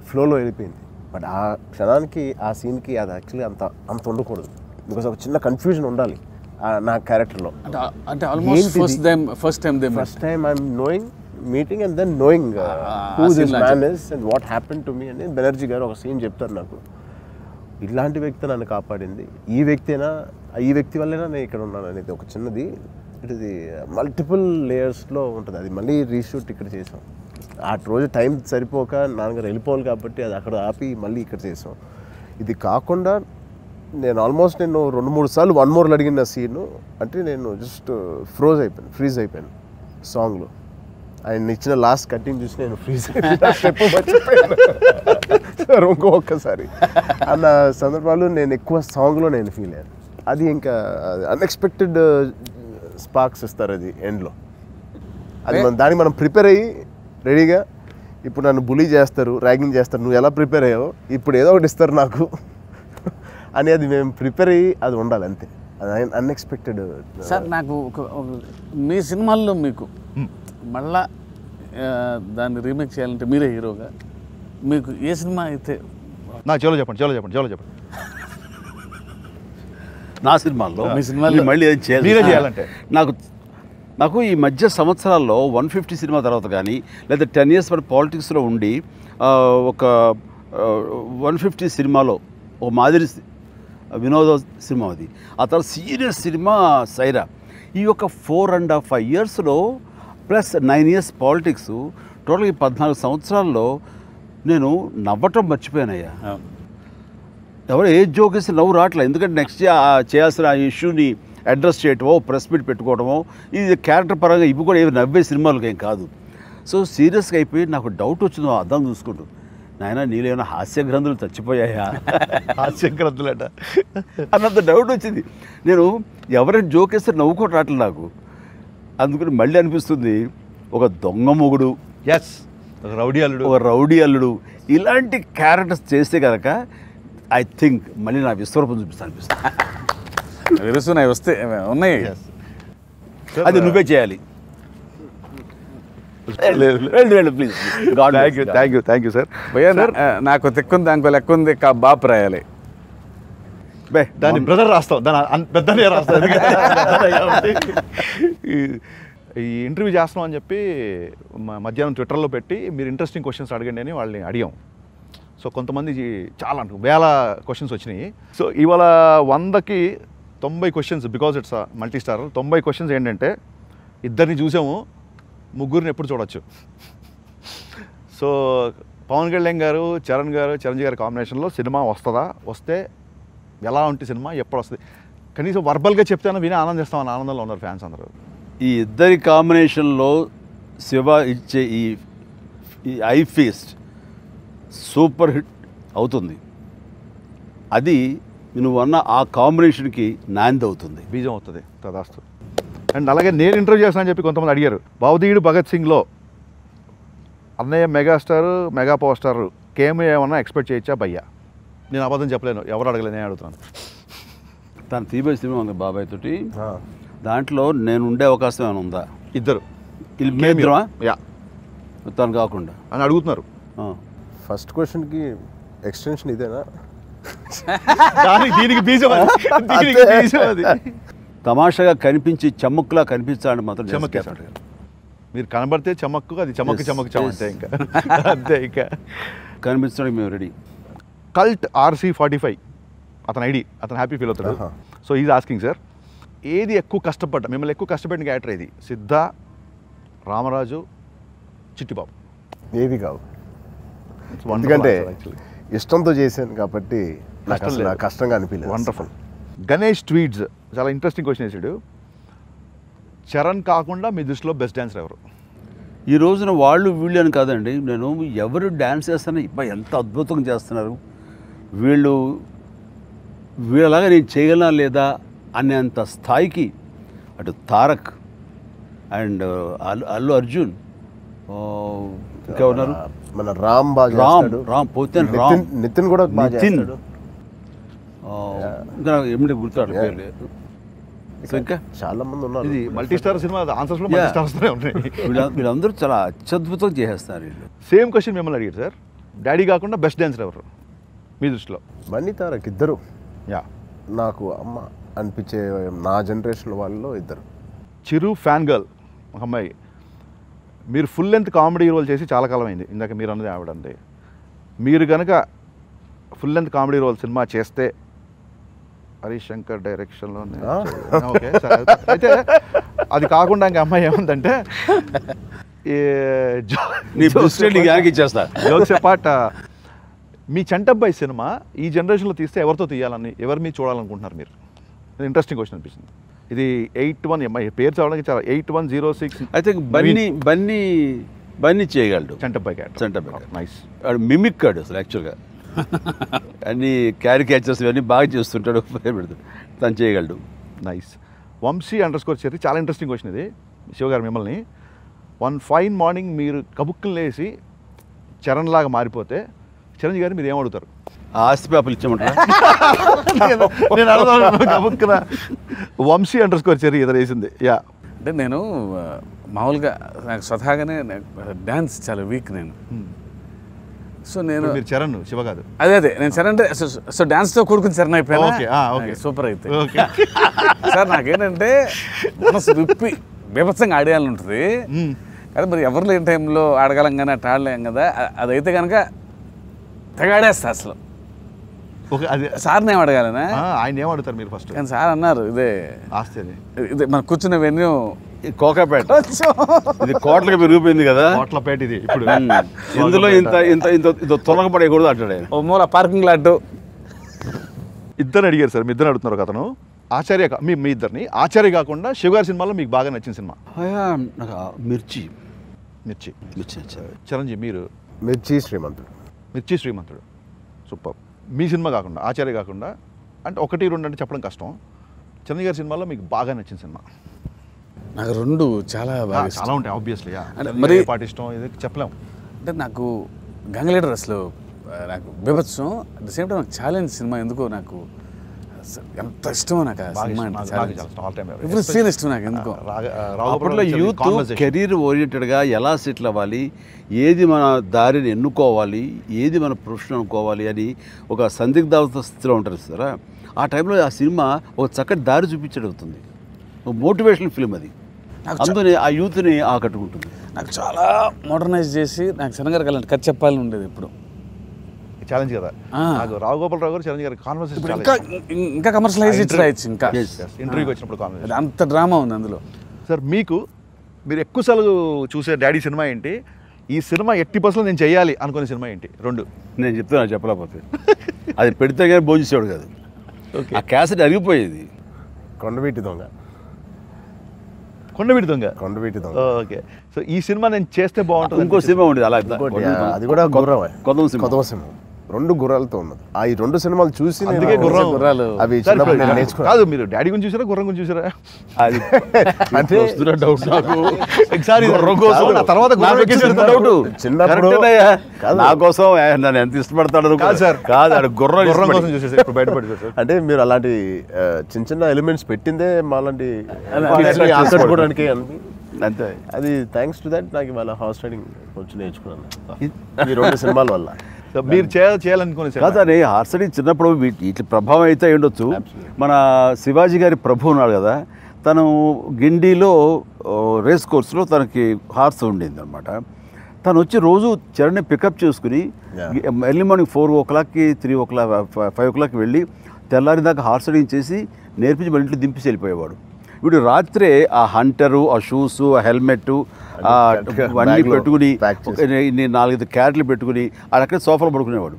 ఫ్లోలో వెళ్ళిపోయింది. బట్ ఆ క్షణానికి ఆ సీన్కి అది యాక్చువల్లీ అంత అంత ఉండకూడదు. బికాస్ ఒక చిన్న కన్ఫ్యూజన్ ఉండాలి నా క్యారెక్టర్లో అంటే almost? First time first time they first time I'm knowing meeting and then knowing who this man is and what happen to me అని బెనర్జీ గారు ఒక సీన్ చెప్తారు నాకు. ఇలాంటి వ్యక్తి నన్ను కాపాడింది. ఈ వ్యక్తేనా? ఈ వ్యక్తి వల్లేనా నేను ఇక్కడ ఉన్నాను అనేది ఒక చిన్నది. ఇది మల్టిపుల్ లేయర్స్లో ఉంటుంది. అది మళ్ళీ రీషూట్ ఇక్కడ చేసాం. ఆ రోజు టైం సరిపోక నాన్నగారు వెళ్ళిపోవాలి కాబట్టి అది అక్కడ ఆపి మళ్ళీ ఇక్కడ చేసాం. ఇది కాకుండా నేను ఆల్మోస్ట్ నేను రెండు మూడు సార్లు వన్ మోర్లు అడిగిన సీను అంటే నేను జస్ట్ ఫ్రోజ్ అయిపోయాను ఫ్రీజ్ అయిపోయాను సాంగ్లో ఆయన ఇచ్చిన లాస్ట్ కటింగ్ చూసి నేను ఫ్రీజ్ అయిపోయాను. సార్ ఇంకో (laughs) ఒక్కసారి. అన్న సందర్భాలు నేను ఎక్కువ సాంగ్లో నేను ఫీల్ అయ్యాను. అది ఇంకా అన్ఎక్స్పెక్టెడ్ స్పార్క్స్ ఇస్తారు అది ఎండ్లో అది మనం దానికి మనం ప్రిపేర్ అయ్యి రెడీగా? ఇప్పుడు నన్ను బులీ చేస్తారు ర్యాగింగ్ చేస్తారు నువ్వు ఎలా ప్రిపేర్ అయ్యావు ఇప్పుడు ఏదో ఒకటి ఇస్తారు నాకు. (laughs) అని అది మేము ప్రిపేర్ అయ్యి అది ఉండాలి అంతే. అది అన్ఎక్స్పెక్టెడ్ సార్ నాకు ఒక మీ సినిమాల్లో మీకు మళ్ళా దాన్ని రీమేక్ చేయాలంటే మీరే హీరోగా మీకు ఏ సినిమా అయితే నా చెలో చెప్పండి చెలో చెప్పండి చెలో చెప్పండి. నా సినిమాల్లో మీ సినిమాల్లో- మీరు మళ్ళీ ఏం చేయాలి? మీరే చేయాలంటే. నాకు నాకు ఈ మధ్య సంవత్సరాల్లో వన్ ఫిఫ్టీ సినిమా తర్వాత కానీ లేదా టెన్ ఇయర్స్ వరకు పాలిటిక్స్లో ఉండి ఒక వన్ ఫిఫ్టీ సినిమాలో ఒక మాదిరి వినోద సినిమా అది. ఆ తర్వాత సీరియస్ సినిమా సైరా. ఈ యొక్క ఫోర్ అండ్ హాఫ్ ఫైవ్ ఇయర్స్లో plus nine years politics total ఈ పద్నాలుగు సంవత్సరాల్లో నేను నవ్వటం మర్చిపోయానయ్యా. ఎవరు ఏ జోక్ వేసి నవ్వు రావట్లేదు ఎందుకంటే నెక్స్ట్ చేయాల్సిన ఆ ఇష్యూని అడ్రస్ చేయటమో ప్రెస్ మీట్ పెట్టుకోవడమో ఇది క్యారెక్టర్ పరంగా ఇవి కూడా ఏమి నవ్వే సినిమాలకు ఏం కాదు. సో సీరియస్గా అయిపోయి నాకు డౌట్ వచ్చింది అర్థం చూసుకుంటూ నాయన నీళ్ళేమైనా హాస్య గ్రంథులు చచ్చిపోయాయా? హాస్యగ్రద్దులట అన్నంత డౌట్ వచ్చింది. నేను ఎవరైనా జోక్ వేస్తే నవ్వుకోవటం రావట్లేదు నాకు. అందుకని మళ్ళీ అనిపిస్తుంది ఒక దొంగ మొగుడు ఎస్ రౌడీ అల్లుడు. ఒక రౌడీ అల్లుడు ఇలాంటి క్యారెక్టర్స్ చేస్తే కనుక ఐ థింక్ మళ్ళీ నా విశ్వరూపం చూపిస్తాను అనిపిస్తుంది. విరుస్తున్నాయి వస్తే ఉన్నాయి. అది నువ్వే చేయాలి. లేదు, వెళ్ళు, వెళ్ళు, please god thank you thank you thank you sir భయ్యా నాకు తెక్కుంది దానికో లెక్క ఉంది కా బాప్ రాయాలి బే దాని బ్రదర్ రాస్తాం దాని పెద్దనే రాస్తాం ఎందుకంటే (laughs) పెద్దనే కాబట్టి. ఈ- ఇంటర్వ్యూ చేస్తున్నాం అని చెప్పి మ- మధ్యాహ్నం ట్విట్టర్లో పెట్టి మీరు ఇంట్రెస్టింగ్ క్వశ్చన్స్ అడగండి అని వాళ్ళని అడిగాం. సో కొంతమంది చాలా అంటు వేల క్వశ్చన్స్ వచ్చినాయి. సో ఇవాళ వందకి తొంభై questions because it's multi star తొంభై క్వశ్చన్స్ ఏంటంటే ఇద్దరిని చూసాము ముగ్గురిని ఎప్పుడు చూడొచ్చు. సో పవన్ కళ్యాణ్ గారు చరణ్ గారు చిరంజీవి గారి కాంబినేషన్లో సినిమా వస్తుందా? వస్తే ఎలా ఉంటుంది సినిమా ఎప్పుడు వస్తుంది? కనీసం వర్బల్గా చెప్తాను విని ఆనందిస్తామని ఆనందంలో ఉన్నారు ఫ్యాన్స్ అందరూ. ఈ ఇద్దరి కాంబినేషన్లో శివ ఇచ్చే ఈ ఈ ఐ ఫీస్ట్ సూపర్ హిట్ అవుతుంది. అది నువ్వు అన్న ఆ కాంబినేషన్కి నాంది అవుతుంది బీజం అవుతుంది తదాస్తు. అండ్ అలాగే నేను ఇంటర్వ్యూ చేస్తానని చెప్పి కొంతమంది అడిగారు. భవదీయుడు భగత్ సింగ్లో అన్నయ్య megastar mega power star came ఏమన్నా ఎక్స్పెక్ట్ చేయొచ్చా భయ్యా? నేను అబద్ధం చెప్పలేను. ఎవరు అడగలేను నేను అడుగుతాను తను తీబై సినిమా ఉంది బాబాయ్ తోటి. దాంట్లో నేను ఉండే అవకాశం ఏమైనా ఉందా? ఇద్దరు. యా. తను కాకుండా. అని అడుగుతున్నారు. ఆ. ఫస్ట్ క్వశ్చన్కి ఎక్స్టెన్షన్ ఇదేనా? దానికి దీనికి బీజం అది. దీనికి అంతే. బీజం అది తమాషాగా కనిపించి చమ్ముక్లా కనిపించాలని మాత్రం చెమక్. మీరు కనబడితే చమక్కు అది చమక్ చమక్ చమ yes. అంతే ఇంకా అంతే ఇంకా కనిపించడానికి మేము ready cult RC forty five అతని ఐడి అతను హ్యాపీ ఫీల్ అవుతాడు. సో ఈజ్ ఆస్కింగ్ సార్ ఏది ఎక్కువ కష్టపడ్డా మిమ్మల్ని ఎక్కువ కష్టపడిన క్యారెక్టర్ ఇది సిద్ధ రామరాజు చిట్టిబాబు It's wonderful ఎందుకంటే. ఇష్టంతో చేశాను కాబట్టి నాకు అసలు. కష్టంగా అనిపించలేదు వండర్ఫుల్ గణేష్ ట్వీట్స్ చాలా ఇంట్రెస్టింగ్ క్వశ్చన్ వేసాడు. చరణ్ కాకుండా మీ దృష్టిలో బెస్ట్ డాన్సర్ ఎవరు? ఈ రోజున వాళ్ళు వీళ్ళు అని కాదండి నేను ఎవరు డ్యాన్స్ చేస్తానో ఎంత అద్భుతంగా చేస్తున్నారు. వీళ్ళు వీళ్ళలాగా నేను చేయగలనా లేదా అనేంత స్థాయికి అటు తారక్ అండ్ అల్లు అల్లు అర్జున్ ఇంకా ఉన్నారు మన రామ్ బాగా రామ్ చేస్తాడు. రామ్ పోతే రామ్. నితిన్ కూడా బాగా నితిన్. చేస్తాడు. ఆ, ఇంకా నాకు ఏమిటి గుర్తాడు సో ఇంకా చాలా మంది ఉన్నారు. ఇది మల్టీ స్టార్ సినిమా ఆన్సర్స్లో. మల్టీ స్టార్స్ ఉన్నాయి. వీళ్ళ- వీళ్ళందరూ చాలా అత్యద్భుతం చేసేస్తారు వీళ్ళు. సేమ్ క్వశ్చన్ మిమ్మల్ని అడిగారు సార్. డాడీ కాకుండా బెస్ట్ డాన్సర్ ఎవరు? మీ దృష్టిలో. బన్నీ తారక్ ఇద్దరు. యా. నాకు అమ్మ అనిపించే నా జనరేషన్ వాళ్ళలో ఇద్దరు. చిరు ఫ్యాన్ గర్ల్ ఒక అమ్మాయి. మీరు ఫుల్ లెంత్ కామెడీ రోల్ చేసి చాలా కాలం అయింది ఇందాక మీరు అన్నది ఆవిడ అంది. మీరు కనుక full length comedy role cinema చేస్తే హరీష్ శంకర్ డైరెక్షన్లోనే ఆ. ఓకే సరే అయితే అది కాకుండా ఇంక అమ్మాయి ఏముందంటే జోక్స్ పాట మీ చంటబ్బాయి సినిమా ఈ జనరేషన్లో తీస్తే ఎవరితో తీయాలని ఎవరి మీద చూడాలనుకుంటున్నారు మీరు? ఇంట్రెస్టింగ్ క్వశ్చన్ అనిపిస్తుంది. ఇది ఎయిట్ వన్ ఎంఐ పేరు చదవడానికి చాలా eight one zero six I think Bunny Bunny Bunny చేయగలడు. చంటబ్బాయి క్యాట్ చంటబ్బాయి నైస్ వాడు మిమిక్ కాడు అసలు యాక్చువల్గా (laughs) అన్ని క్యారికేచర్స్ ఇవన్నీ బాగా చేస్తుంటాడు పెడతాడు తను చేయగలడు. నైస్ వంశీ అండర్ స్కోర్ చేరి చాలా ఇంట్రెస్టింగ్ క్వశ్చన్ ఇది. శివ గారు మిమ్మల్ని వన్ ఫైన్ మార్నింగ్ మీరు కబుక్కులు లేసి చరణ్ లాగా మారిపోతే చిరంజీవి గారు మీరు ఏం అడుగుతారు ఆ ఆస్తి పేపర్లు ఇచ్చామంటారా (laughs) నేను వంశీ అండర్ స్కోర్ చెరి వేసింది. యా అంటే నేను మామూలుగా నాకు స్వతహాగానే డ్యాన్స్ చాలా వీక్ నేను. సో నేను మీరు చరణ్ శివ కాదు. అదే అదే నేను సరే అంటే సో- సో డాన్స్తో కూడుకుని సరే అయిపోయినా? ఓకే, ఆ, ఓకే. సూపర్ అయితే. ఓకే. సార్ నాకేంటంటే మనసు విప్పి బీభత్సంగా ఆడేయాలని ఉంటుంది. కానీ మరి ఎవరు లేని టైంలో ఆడగలం కానీ అట్లా ఆడలేం కదా అదైతే కనుక తెగ ఆడేస్తా అసలు. ఓకే అది సార్ని ఏం అడగాలనా? ఆ, ఆయన ఏం అడుగుతారు మీరు ఫస్ట్ కానీ సార్ అన్నారు ఇదే ఆస్తి అది. ఇదే మన కూర్చున్న వెన్యూ కోకాపేట. ఇది కోట్లకి పెరిగిపోయింది కదా? కోట్లపేట ఇది ఇప్పుడు. ఇందులో ఇంత ఇంత ఇంత ఇంత తొలగపడేయకూడదు అంటాడు ఆయన. ఓ మూల పార్కింగ్ లాట్ ఇద్దరు అడిగారు సార్ మీ ఇద్దరు అడుగుతున్నారు ఒక అతను. ఆచార్య మీ మీ ఇద్దరిని. ఆచార్య కాకుండా శివ గారి సినిమాలో మీకు బాగా నచ్చిన సినిమా. అయ్యా, నాకు మిర్చి. మిర్చి. మిర్చి చిరంజీవి మీరు? మిర్చి శ్రీమంతుడు. మిర్చి శ్రీమంతుడు. సూపర్. మీ సినిమా కాకుండా ఆచార్య కాకుండా అంటే ఒకటి రెండు అంటే చెప్పడం కష్టం. చిరంజీవి గారి సినిమాలో మీకు బాగా నచ్చిన సినిమా? నాకు రెండు చాలా బాగా చాలా ఉంటాయి ఆబ్వియస్లీ అంటే మరి- పాట ఇష్టం ఇది చెప్పలేం. అంటే నాకు గంగ లీడర్ అసలు నాకు బీభత్సం. అట్ ద సేమ్ టైం నాకు ఛాలెంజ్ సినిమా ఎందుకో నాకు ఎంత ఇష్టం, నాకు. ఇష్టం, సీన్ నాకు ఎందుకో? అప్పట్లో యూత్. కెరీర్ ఓరియంటెడ్గా ఎలా సెటిల్ అవ్వాలి? ఏది మన దారిని ఎన్నుకోవాలి? ఏది మన ప్రొఫెషన్ అనుకోవాలి అని ఒక సందిగ్ధావస్థ స్థితిలో ఉంటారు సారా. ఆ టైంలో ఆ సినిమా ఒక చక్కటి దారి చూపించగలుగుతుంది ఒక మోటివేషనల్ ఫిల్మ్ అది. నాకు అందుకని ఆ యూత్ని ఆకట్టుకుంటుంది. నాకు చాలా మోడర్నైజ్ చేసి నాకు శనగారు అలాంటి కథ చెప్పాలని ఉండేది ఇప్పుడు ఛాలెంజ్ కదా. నాకు రావు గోపాల్ రావు గారు చిరంజీవి గారి కాన్వర్సేషన్ ఇంకా ఇంకా కమర్షియలైజ్ ఇచ్చి రాయొచ్చు ఇంకా ఇంటర్వ్యూకి వచ్చినప్పుడు కాన్వర్సేషన్ అంత డ్రామా ఉంది అందులో. సార్ మీకు మీరు ఎక్కువసార్లు చూసే డాడీ సినిమా ఏంటి? ఈ సినిమా ఎట్టి పర్సెంట్ నేను చేయాలి అనుకునే సినిమా ఏంటి? రెండు. నేను చెప్తాను చెప్పలేకపోతే. అది పెడితే కానీ భోజించేవాడు కాదు. ఓకే ఆ క్యాసెట్ అరిగిపోయేది. కొండవీటి దొంగ. కొండవీటి దొంగ? కొండవీటి దొంగ. ఓకే సో ఈ సినిమా నేను చేస్తే బాగుంటుంది ఇంకో సినిమా ఉండేది అలా అది కూడా కొత్త సినిమా. రెండు గుర్రాలతో ఉన్నది. ఆ ఈ రెండు సినిమాలు చూసి నేను అందుకే గుర్రం. గుర్రాలు. అవి కాదు మీరు డాడీ గురించి చూసారా గుర్రం గురించి చూసారా? అది (laughs) అంటే డౌట్ నాకు. (laughs) ఒకసారి తర్వాత. డౌట్ చిన్నప్పుడు-. నా కోసం నన్ను ఎంత ఇష్టపడతాడు కాదు సార్. కాదు ఆడు గుర్రం గుర్రం కోసం చూసేసారు. ఇప్పుడు బయటపడి అంటే మీరు అలాంటి చిన్న చిన్న ఎలిమెంట్స్ పెట్టిందే మాలాంటి. ఆకట్టుకోవడానికి అంతే. అది థ్యాంక్స్ టు దట్ నాకు ఇవాళ హార్స్ రైడింగ్ కొంచెం నేర్చుకున్నాను. ఈ రెండు సినిమాల వల్ల. సో మీరు చేయాలి చేయాలనుకునే సినిమా. కాదని హార్సడి చిన్నప్పుడు వీటి ప్రభావం అయితే అయి ఉండొచ్చు మన శివాజీ గారి ప్రభు ఉన్నాడు కదా తను గిండిలో రేస్ కోర్సులో తనకి హార్స్ ఉండింది అనమాట తను వచ్చి రోజు చరణ్ని పికప్ చేసుకుని. ఎర్లీ మార్నింగ్ ఫోర్ ఓ క్లాక్కి త్రీ ఓ క్లాక్ ఫైవ్ ఓ క్లాక్కి వెళ్ళి తెల్లారి దాకా హార్స్ రైడింగ్ చేసి నేర్పించి మన ఇంట్లో దింపేసి వెళ్ళిపోయేవాడు. వీడు రాత్రే ఆ హంటరు ఆ షూస్ ఆ హెల్మెట్ అన్నీ పెట్టుకుని నాలుగైదు క్యారెట్లు పెట్టుకుని అక్కడ సోఫాలో పడుకునేవాడు.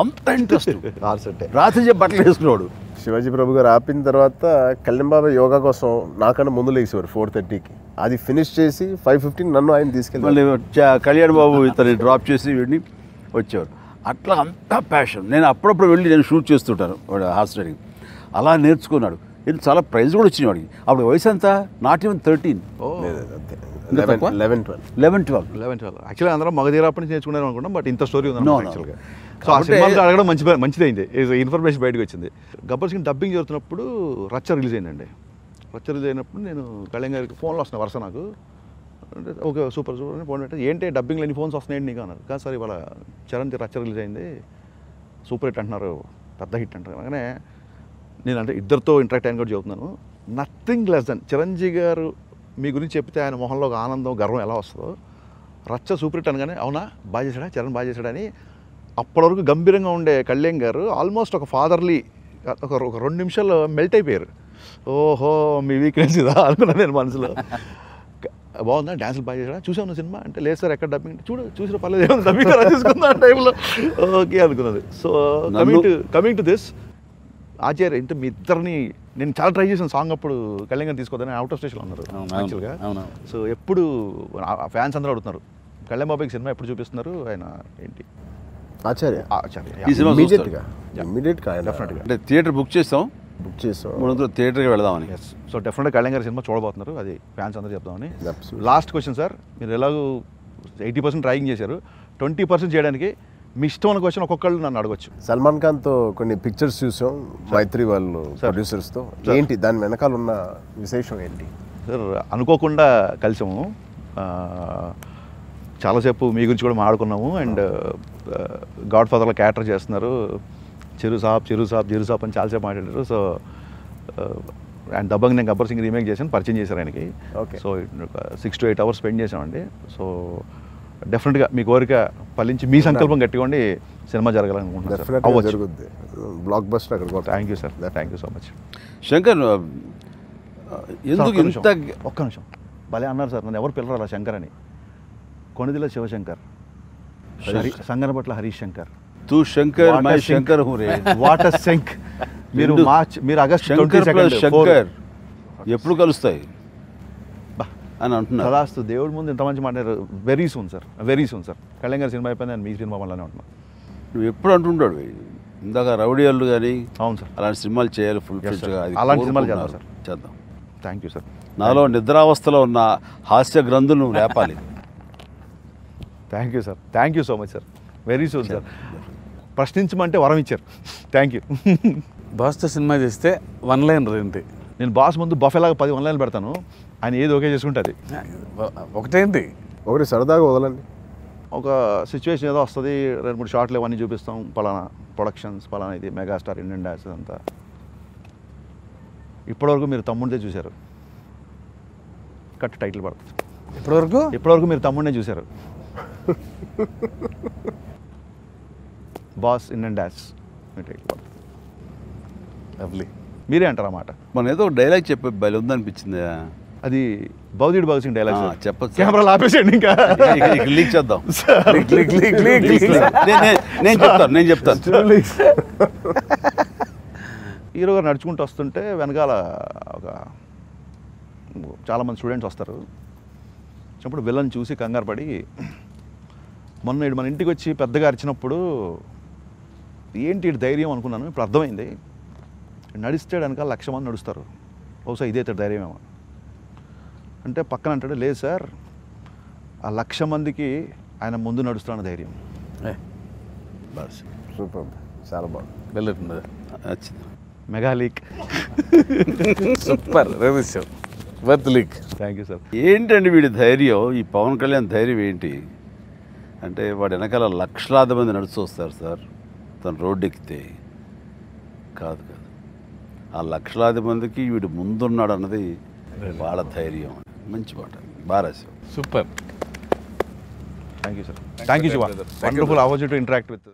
అంత ఇంట్రెస్ట్. (laughs) రాత్రి చెప్పి బట్టలు వేసుకునేవాడు. శివాజీ ప్రభు గారు ఆపిన తర్వాత కళ్యాణ్ యోగా కోసం నాకన్నా ముందు లేచేవారు ఫోర్ థర్టీకి. అది ఫినిష్ చేసి ఫైవ్ ఫిఫ్టీన్ నన్ను ఆయన తీసుకెళ్ళి కళ్యాణ్ బాబు ఇతన్ని డ్రాప్ చేసి వీడిని వచ్చేవారు. అట్లా అంత ప్యాషన్ నేను అప్పుడప్పుడు వెళ్ళి నేను షూట్ చేస్తుంటాను వాడు హార్స్ రైడింగ్. అలా నేర్చుకున్నాడు. ఇది చాలా ప్రైజ్ కూడా వచ్చింది వాడికి. అప్పుడు వయసు ఎంత? Not even thirteen eleven eleven twelve. Eleven twelve. Eleven twelve. Actually అందరం మగధీరాపటి నుంచి నేర్చుకున్నారు అనుకుంటాం బట్ ఇంత స్టోరీ ఉంది. యాక్చువల్గా సో ఆ సినిమాలో అడగడం మంచి మంచిదైంది. ఇన్ఫర్మేషన్ బయటకు వచ్చింది. గబ్బర్ సింగ్ డబ్బింగ్ జరుగుతున్నప్పుడు రచ్చ రిలీజ్ అయిందండి. రచ్చ రిలీజ్ అయినప్పుడు నేను కళ్యాణ్ గారికి ఫోన్లో వస్తున్నాయి వరుస నాకు. అంటే ఓకే సూపర్ సూపర్ అని ఫోన్ పెట్టి ఏంటి డబ్బింగ్ లేని ఫోన్స్ వస్తున్నాయండి నీకు అన్నారు. కాదు సార్ ఇవాళ చరణ్ రచ్చ రిలీజ్ అయింది. సూపర్ హిట్ అంటున్నారు. పెద్ద హిట్ అంటారు అనగానే నేను అంటే ఇద్దరితో ఇంటరాక్ట్ అయిన కూడా చెబుతున్నాను. నథింగ్ లెస్ దెన్ చిరంజీవి గారు మీ గురించి చెప్తే ఆయన మొహంలో ఒక ఆనందం గర్వం ఎలా వస్తుందో. రచ్చ సూపర్ హిట్ అనగానే అవునా? బాగా చేశాడా? చరణ్ బాగా చేశాడని అప్పటి వరకు గంభీరంగా ఉండే కళ్యాణ్ గారు ఆల్మోస్ట్ ఒక ఫాదర్లీ ఒక ఒక రెండు నిమిషాల్లో మెల్ట్ అయిపోయారు. ఓహో మీ వీక్నెస్ ఇదా? అనుకున్నాను నేను మనసులో. బాగుందా? డ్యాన్సులు బాగా చేశాడా? చూసాను సినిమా? అంటే లేదు సార్ ఎక్కడ డబ్బింగ్ చూడు చూసిన పర్లేదు డబ్బింగ్ తీసుకుందా ఆ టైంలో. ఓకే అనుకున్నది. So coming to coming to this Acharya ఇంత మీ ఇద్దరిని నేను చాలా ట్రై చేసిన సాంగ్ అప్పుడు కళ్యాణ్ గారిని తీసుకోవద్దని అవుట్ ఆఫ్ స్టేషన్లో ఉన్నారు యాక్చువల్గా అవును. సో ఎప్పుడు ఫ్యాన్స్ అందరూ అడుగుతున్నారు కళ్యాణ్ బాబాయ్కి సినిమా ఎప్పుడు చూపిస్తున్నారు? ఆయన ఏంటి? ఆచార్య. ఆచార్య. అంటే థియేటర్ బుక్ చేస్తాం. బుక్ చేసాం మూడు థియేటర్కి వెళదామని. సో డెఫినెట్గా కళ్యాణ్ గారి సినిమా చూడబోతున్నారు. అది ఫ్యాన్స్ అందరూ చెప్దామని. లాస్ట్ క్వశ్చన్ సార్ మీరు ఎలాగో ఎయిటీ పర్సెంట్ ట్రైయింగ్ చేశారు. ట్వంటీ పర్సెంట్ చేయడానికి మీ ఇష్టం అన్న క్వశ్చన్ ఒక్కొక్కళ్ళు నన్ను అడగొచ్చు. సల్మాన్ ఖాన్తో కొన్ని పిక్చర్స్ చూసాం మైత్రి వాళ్ళు ప్రొడ్యూసర్స్తో ఏంటి దాని వెనకాల ఉన్న విశేషం ఏంటి? సార్ అనుకోకుండా కలిసాము. చాలాసేపు మీ గురించి కూడా మాట్లాడుకున్నాము. అండ్ గాడ్ ఫాదర్లో క్యారెక్టర్ చేస్తున్నారు. చిరు సాబ్ చిరు సాబ్ చిరు సాబ్ అని చాలాసేపు మాట్లాడారు. సో అండ్ దబ్బంగ్ నేను గబ్బర్ సింగ్ రీమేక్ చేశాను పరిచయం చేశారు ఆయనకి. So six to eight hours spend చేసామండి సో డెఫినెట్గా మీ కోరిక ఫలించి మీ సంకల్పం గట్టికోండి సినిమా జరగాలనుకుంటున్నాను జరుగుద్ది. బ్లాక్ బస్టర్ అక్కడ thank you sir thank you so much Shankar ఎందుకు ఒక్క నిమిషం, ఇంత ఒక్క నిమిషం. భలే అన్నారు సార్ నన్ను ఎవరు పిల్లరు అలా శంకర్ అని కొనిదిల శివశంకర్ హరి సంగనపట్ల హరీష్ శంకర్ తూ శంకర్ మై. శంకర్ హూ రే వాట్ శంక్. మీరు మార్చ్ మీరు ఆగస్ట్ శంకర్ శంకర్ ఎప్పుడు కలుస్తాయి? అని అంటున్నారు. కదాస్తు దేవుడి ముందు ఇంత మంచి మాట్లాడారు. Very soon sir very soon sir Kalyan గారి సినిమా అయిపోయింది నేను మీ సినిమా వల్లనే ఉంటున్నాను నువ్వు ఎప్పుడు అంటుంటాడు? ఇందాక రౌడీలు కానీ అవును సార్ అలాంటి సినిమాలు చేయాలి ఫుల్ అది అలాంటి సినిమాలు చేద్దాం, కోరుకుంటున్నారు. చేద్దాం. థ్యాంక్ యూ సార్ నాలో నిద్రావస్థలో ఉన్న హాస్య గ్రంథులు నువ్వు లేపాలి. Thank you sir thank you so much sir very soon sir ప్రశ్నించమంటే వరం ఇచ్చారు. థ్యాంక్ యూ బాస్తో సినిమా చేస్తే వన్ లైన్ ఏంటి నేను బాస్ ముందు బఫెలాగా పది ఆన్లైన్ పెడతాను. ఆయన ఏది ఓకే చేసుకుంటుంది. ఒకటేంటి ఒకటి సరదాగా వదలండి. ఒక సిచ్యువేషన్ ఏదో వస్తుంది రెండు మూడు షార్ట్లు ఇవన్నీ చూపిస్తాం. పలానా ప్రొడక్షన్స్ పలానా ఇది మెగాస్టార్ ఇండియన్ డాన్స్ అంతా ఇప్పటివరకు మీరు తమ్ముడిదే చూశారు. కట్ టైటిల్ పడుతుంది ఇప్పటివరకు? ఇప్పటివరకు మీరు తమ్ముడినే చూశారు. బాస్ ఇండియన్ డాన్స్ మీ టైటిల్ పడుతుంది లవ్లీ మీరే అంటారు అన్నమాట మన ఏదో డైలాగ్ చెప్పే బయలు ఉందనిపించింది? అది బౌదీడ్ భగత్ సింగ్ డైలాగ్ చెప్పొచ్చు. కెమెరాలు ఆపేసేయండి ఇంకా. లీక్ చేద్దాం. నేను- చెప్తాను నేను చెప్తాను. హీరో గారు నడుచుకుంటూ వస్తుంటే వెనకాల ఒక చాలామంది స్టూడెంట్స్ వస్తారు. అప్పుడు విలన్ చూసి కంగారు పడి మొన్న ఈడు మన ఇంటికి వచ్చి పెద్దగా అరిచినప్పుడు ఏంటి ఈడు ధైర్యం అనుకున్నాను ఇప్పుడు అర్థమైంది. నడిస్తే వెనకాల లక్ష మంది నడుస్తారు. బహుశా ఇదే ఇతడు ధైర్యమేమో. అంటే పక్కన అంటాడు లేదు సార్ ఆ లక్ష మందికి ఆయన ముందు నడుస్తున్న ధైర్యం. బస్. సూపర్ చాలా బాగుంది. వెళ్ళట్లేదు నచ్చింది. Mega leak. Super రవిశ్యం worth leak. Thank you sir. ఏంటండి వీడి ధైర్యం? ఈ పవన్ కళ్యాణ్ ధైర్యం ఏంటి? అంటే వాడు వెనకాల లక్షలాది మంది నడుచు వస్తారు సార్. తను రోడ్డు ఎక్కితే కాదు కాదు. ఆ లక్షలాది మందికి వీడు ముందున్నాడు అన్నది వాళ్ళ ధైర్యం. మంచి మాట బాగా రాశావు super. Thank you sir thank you wonderful opportunity interact with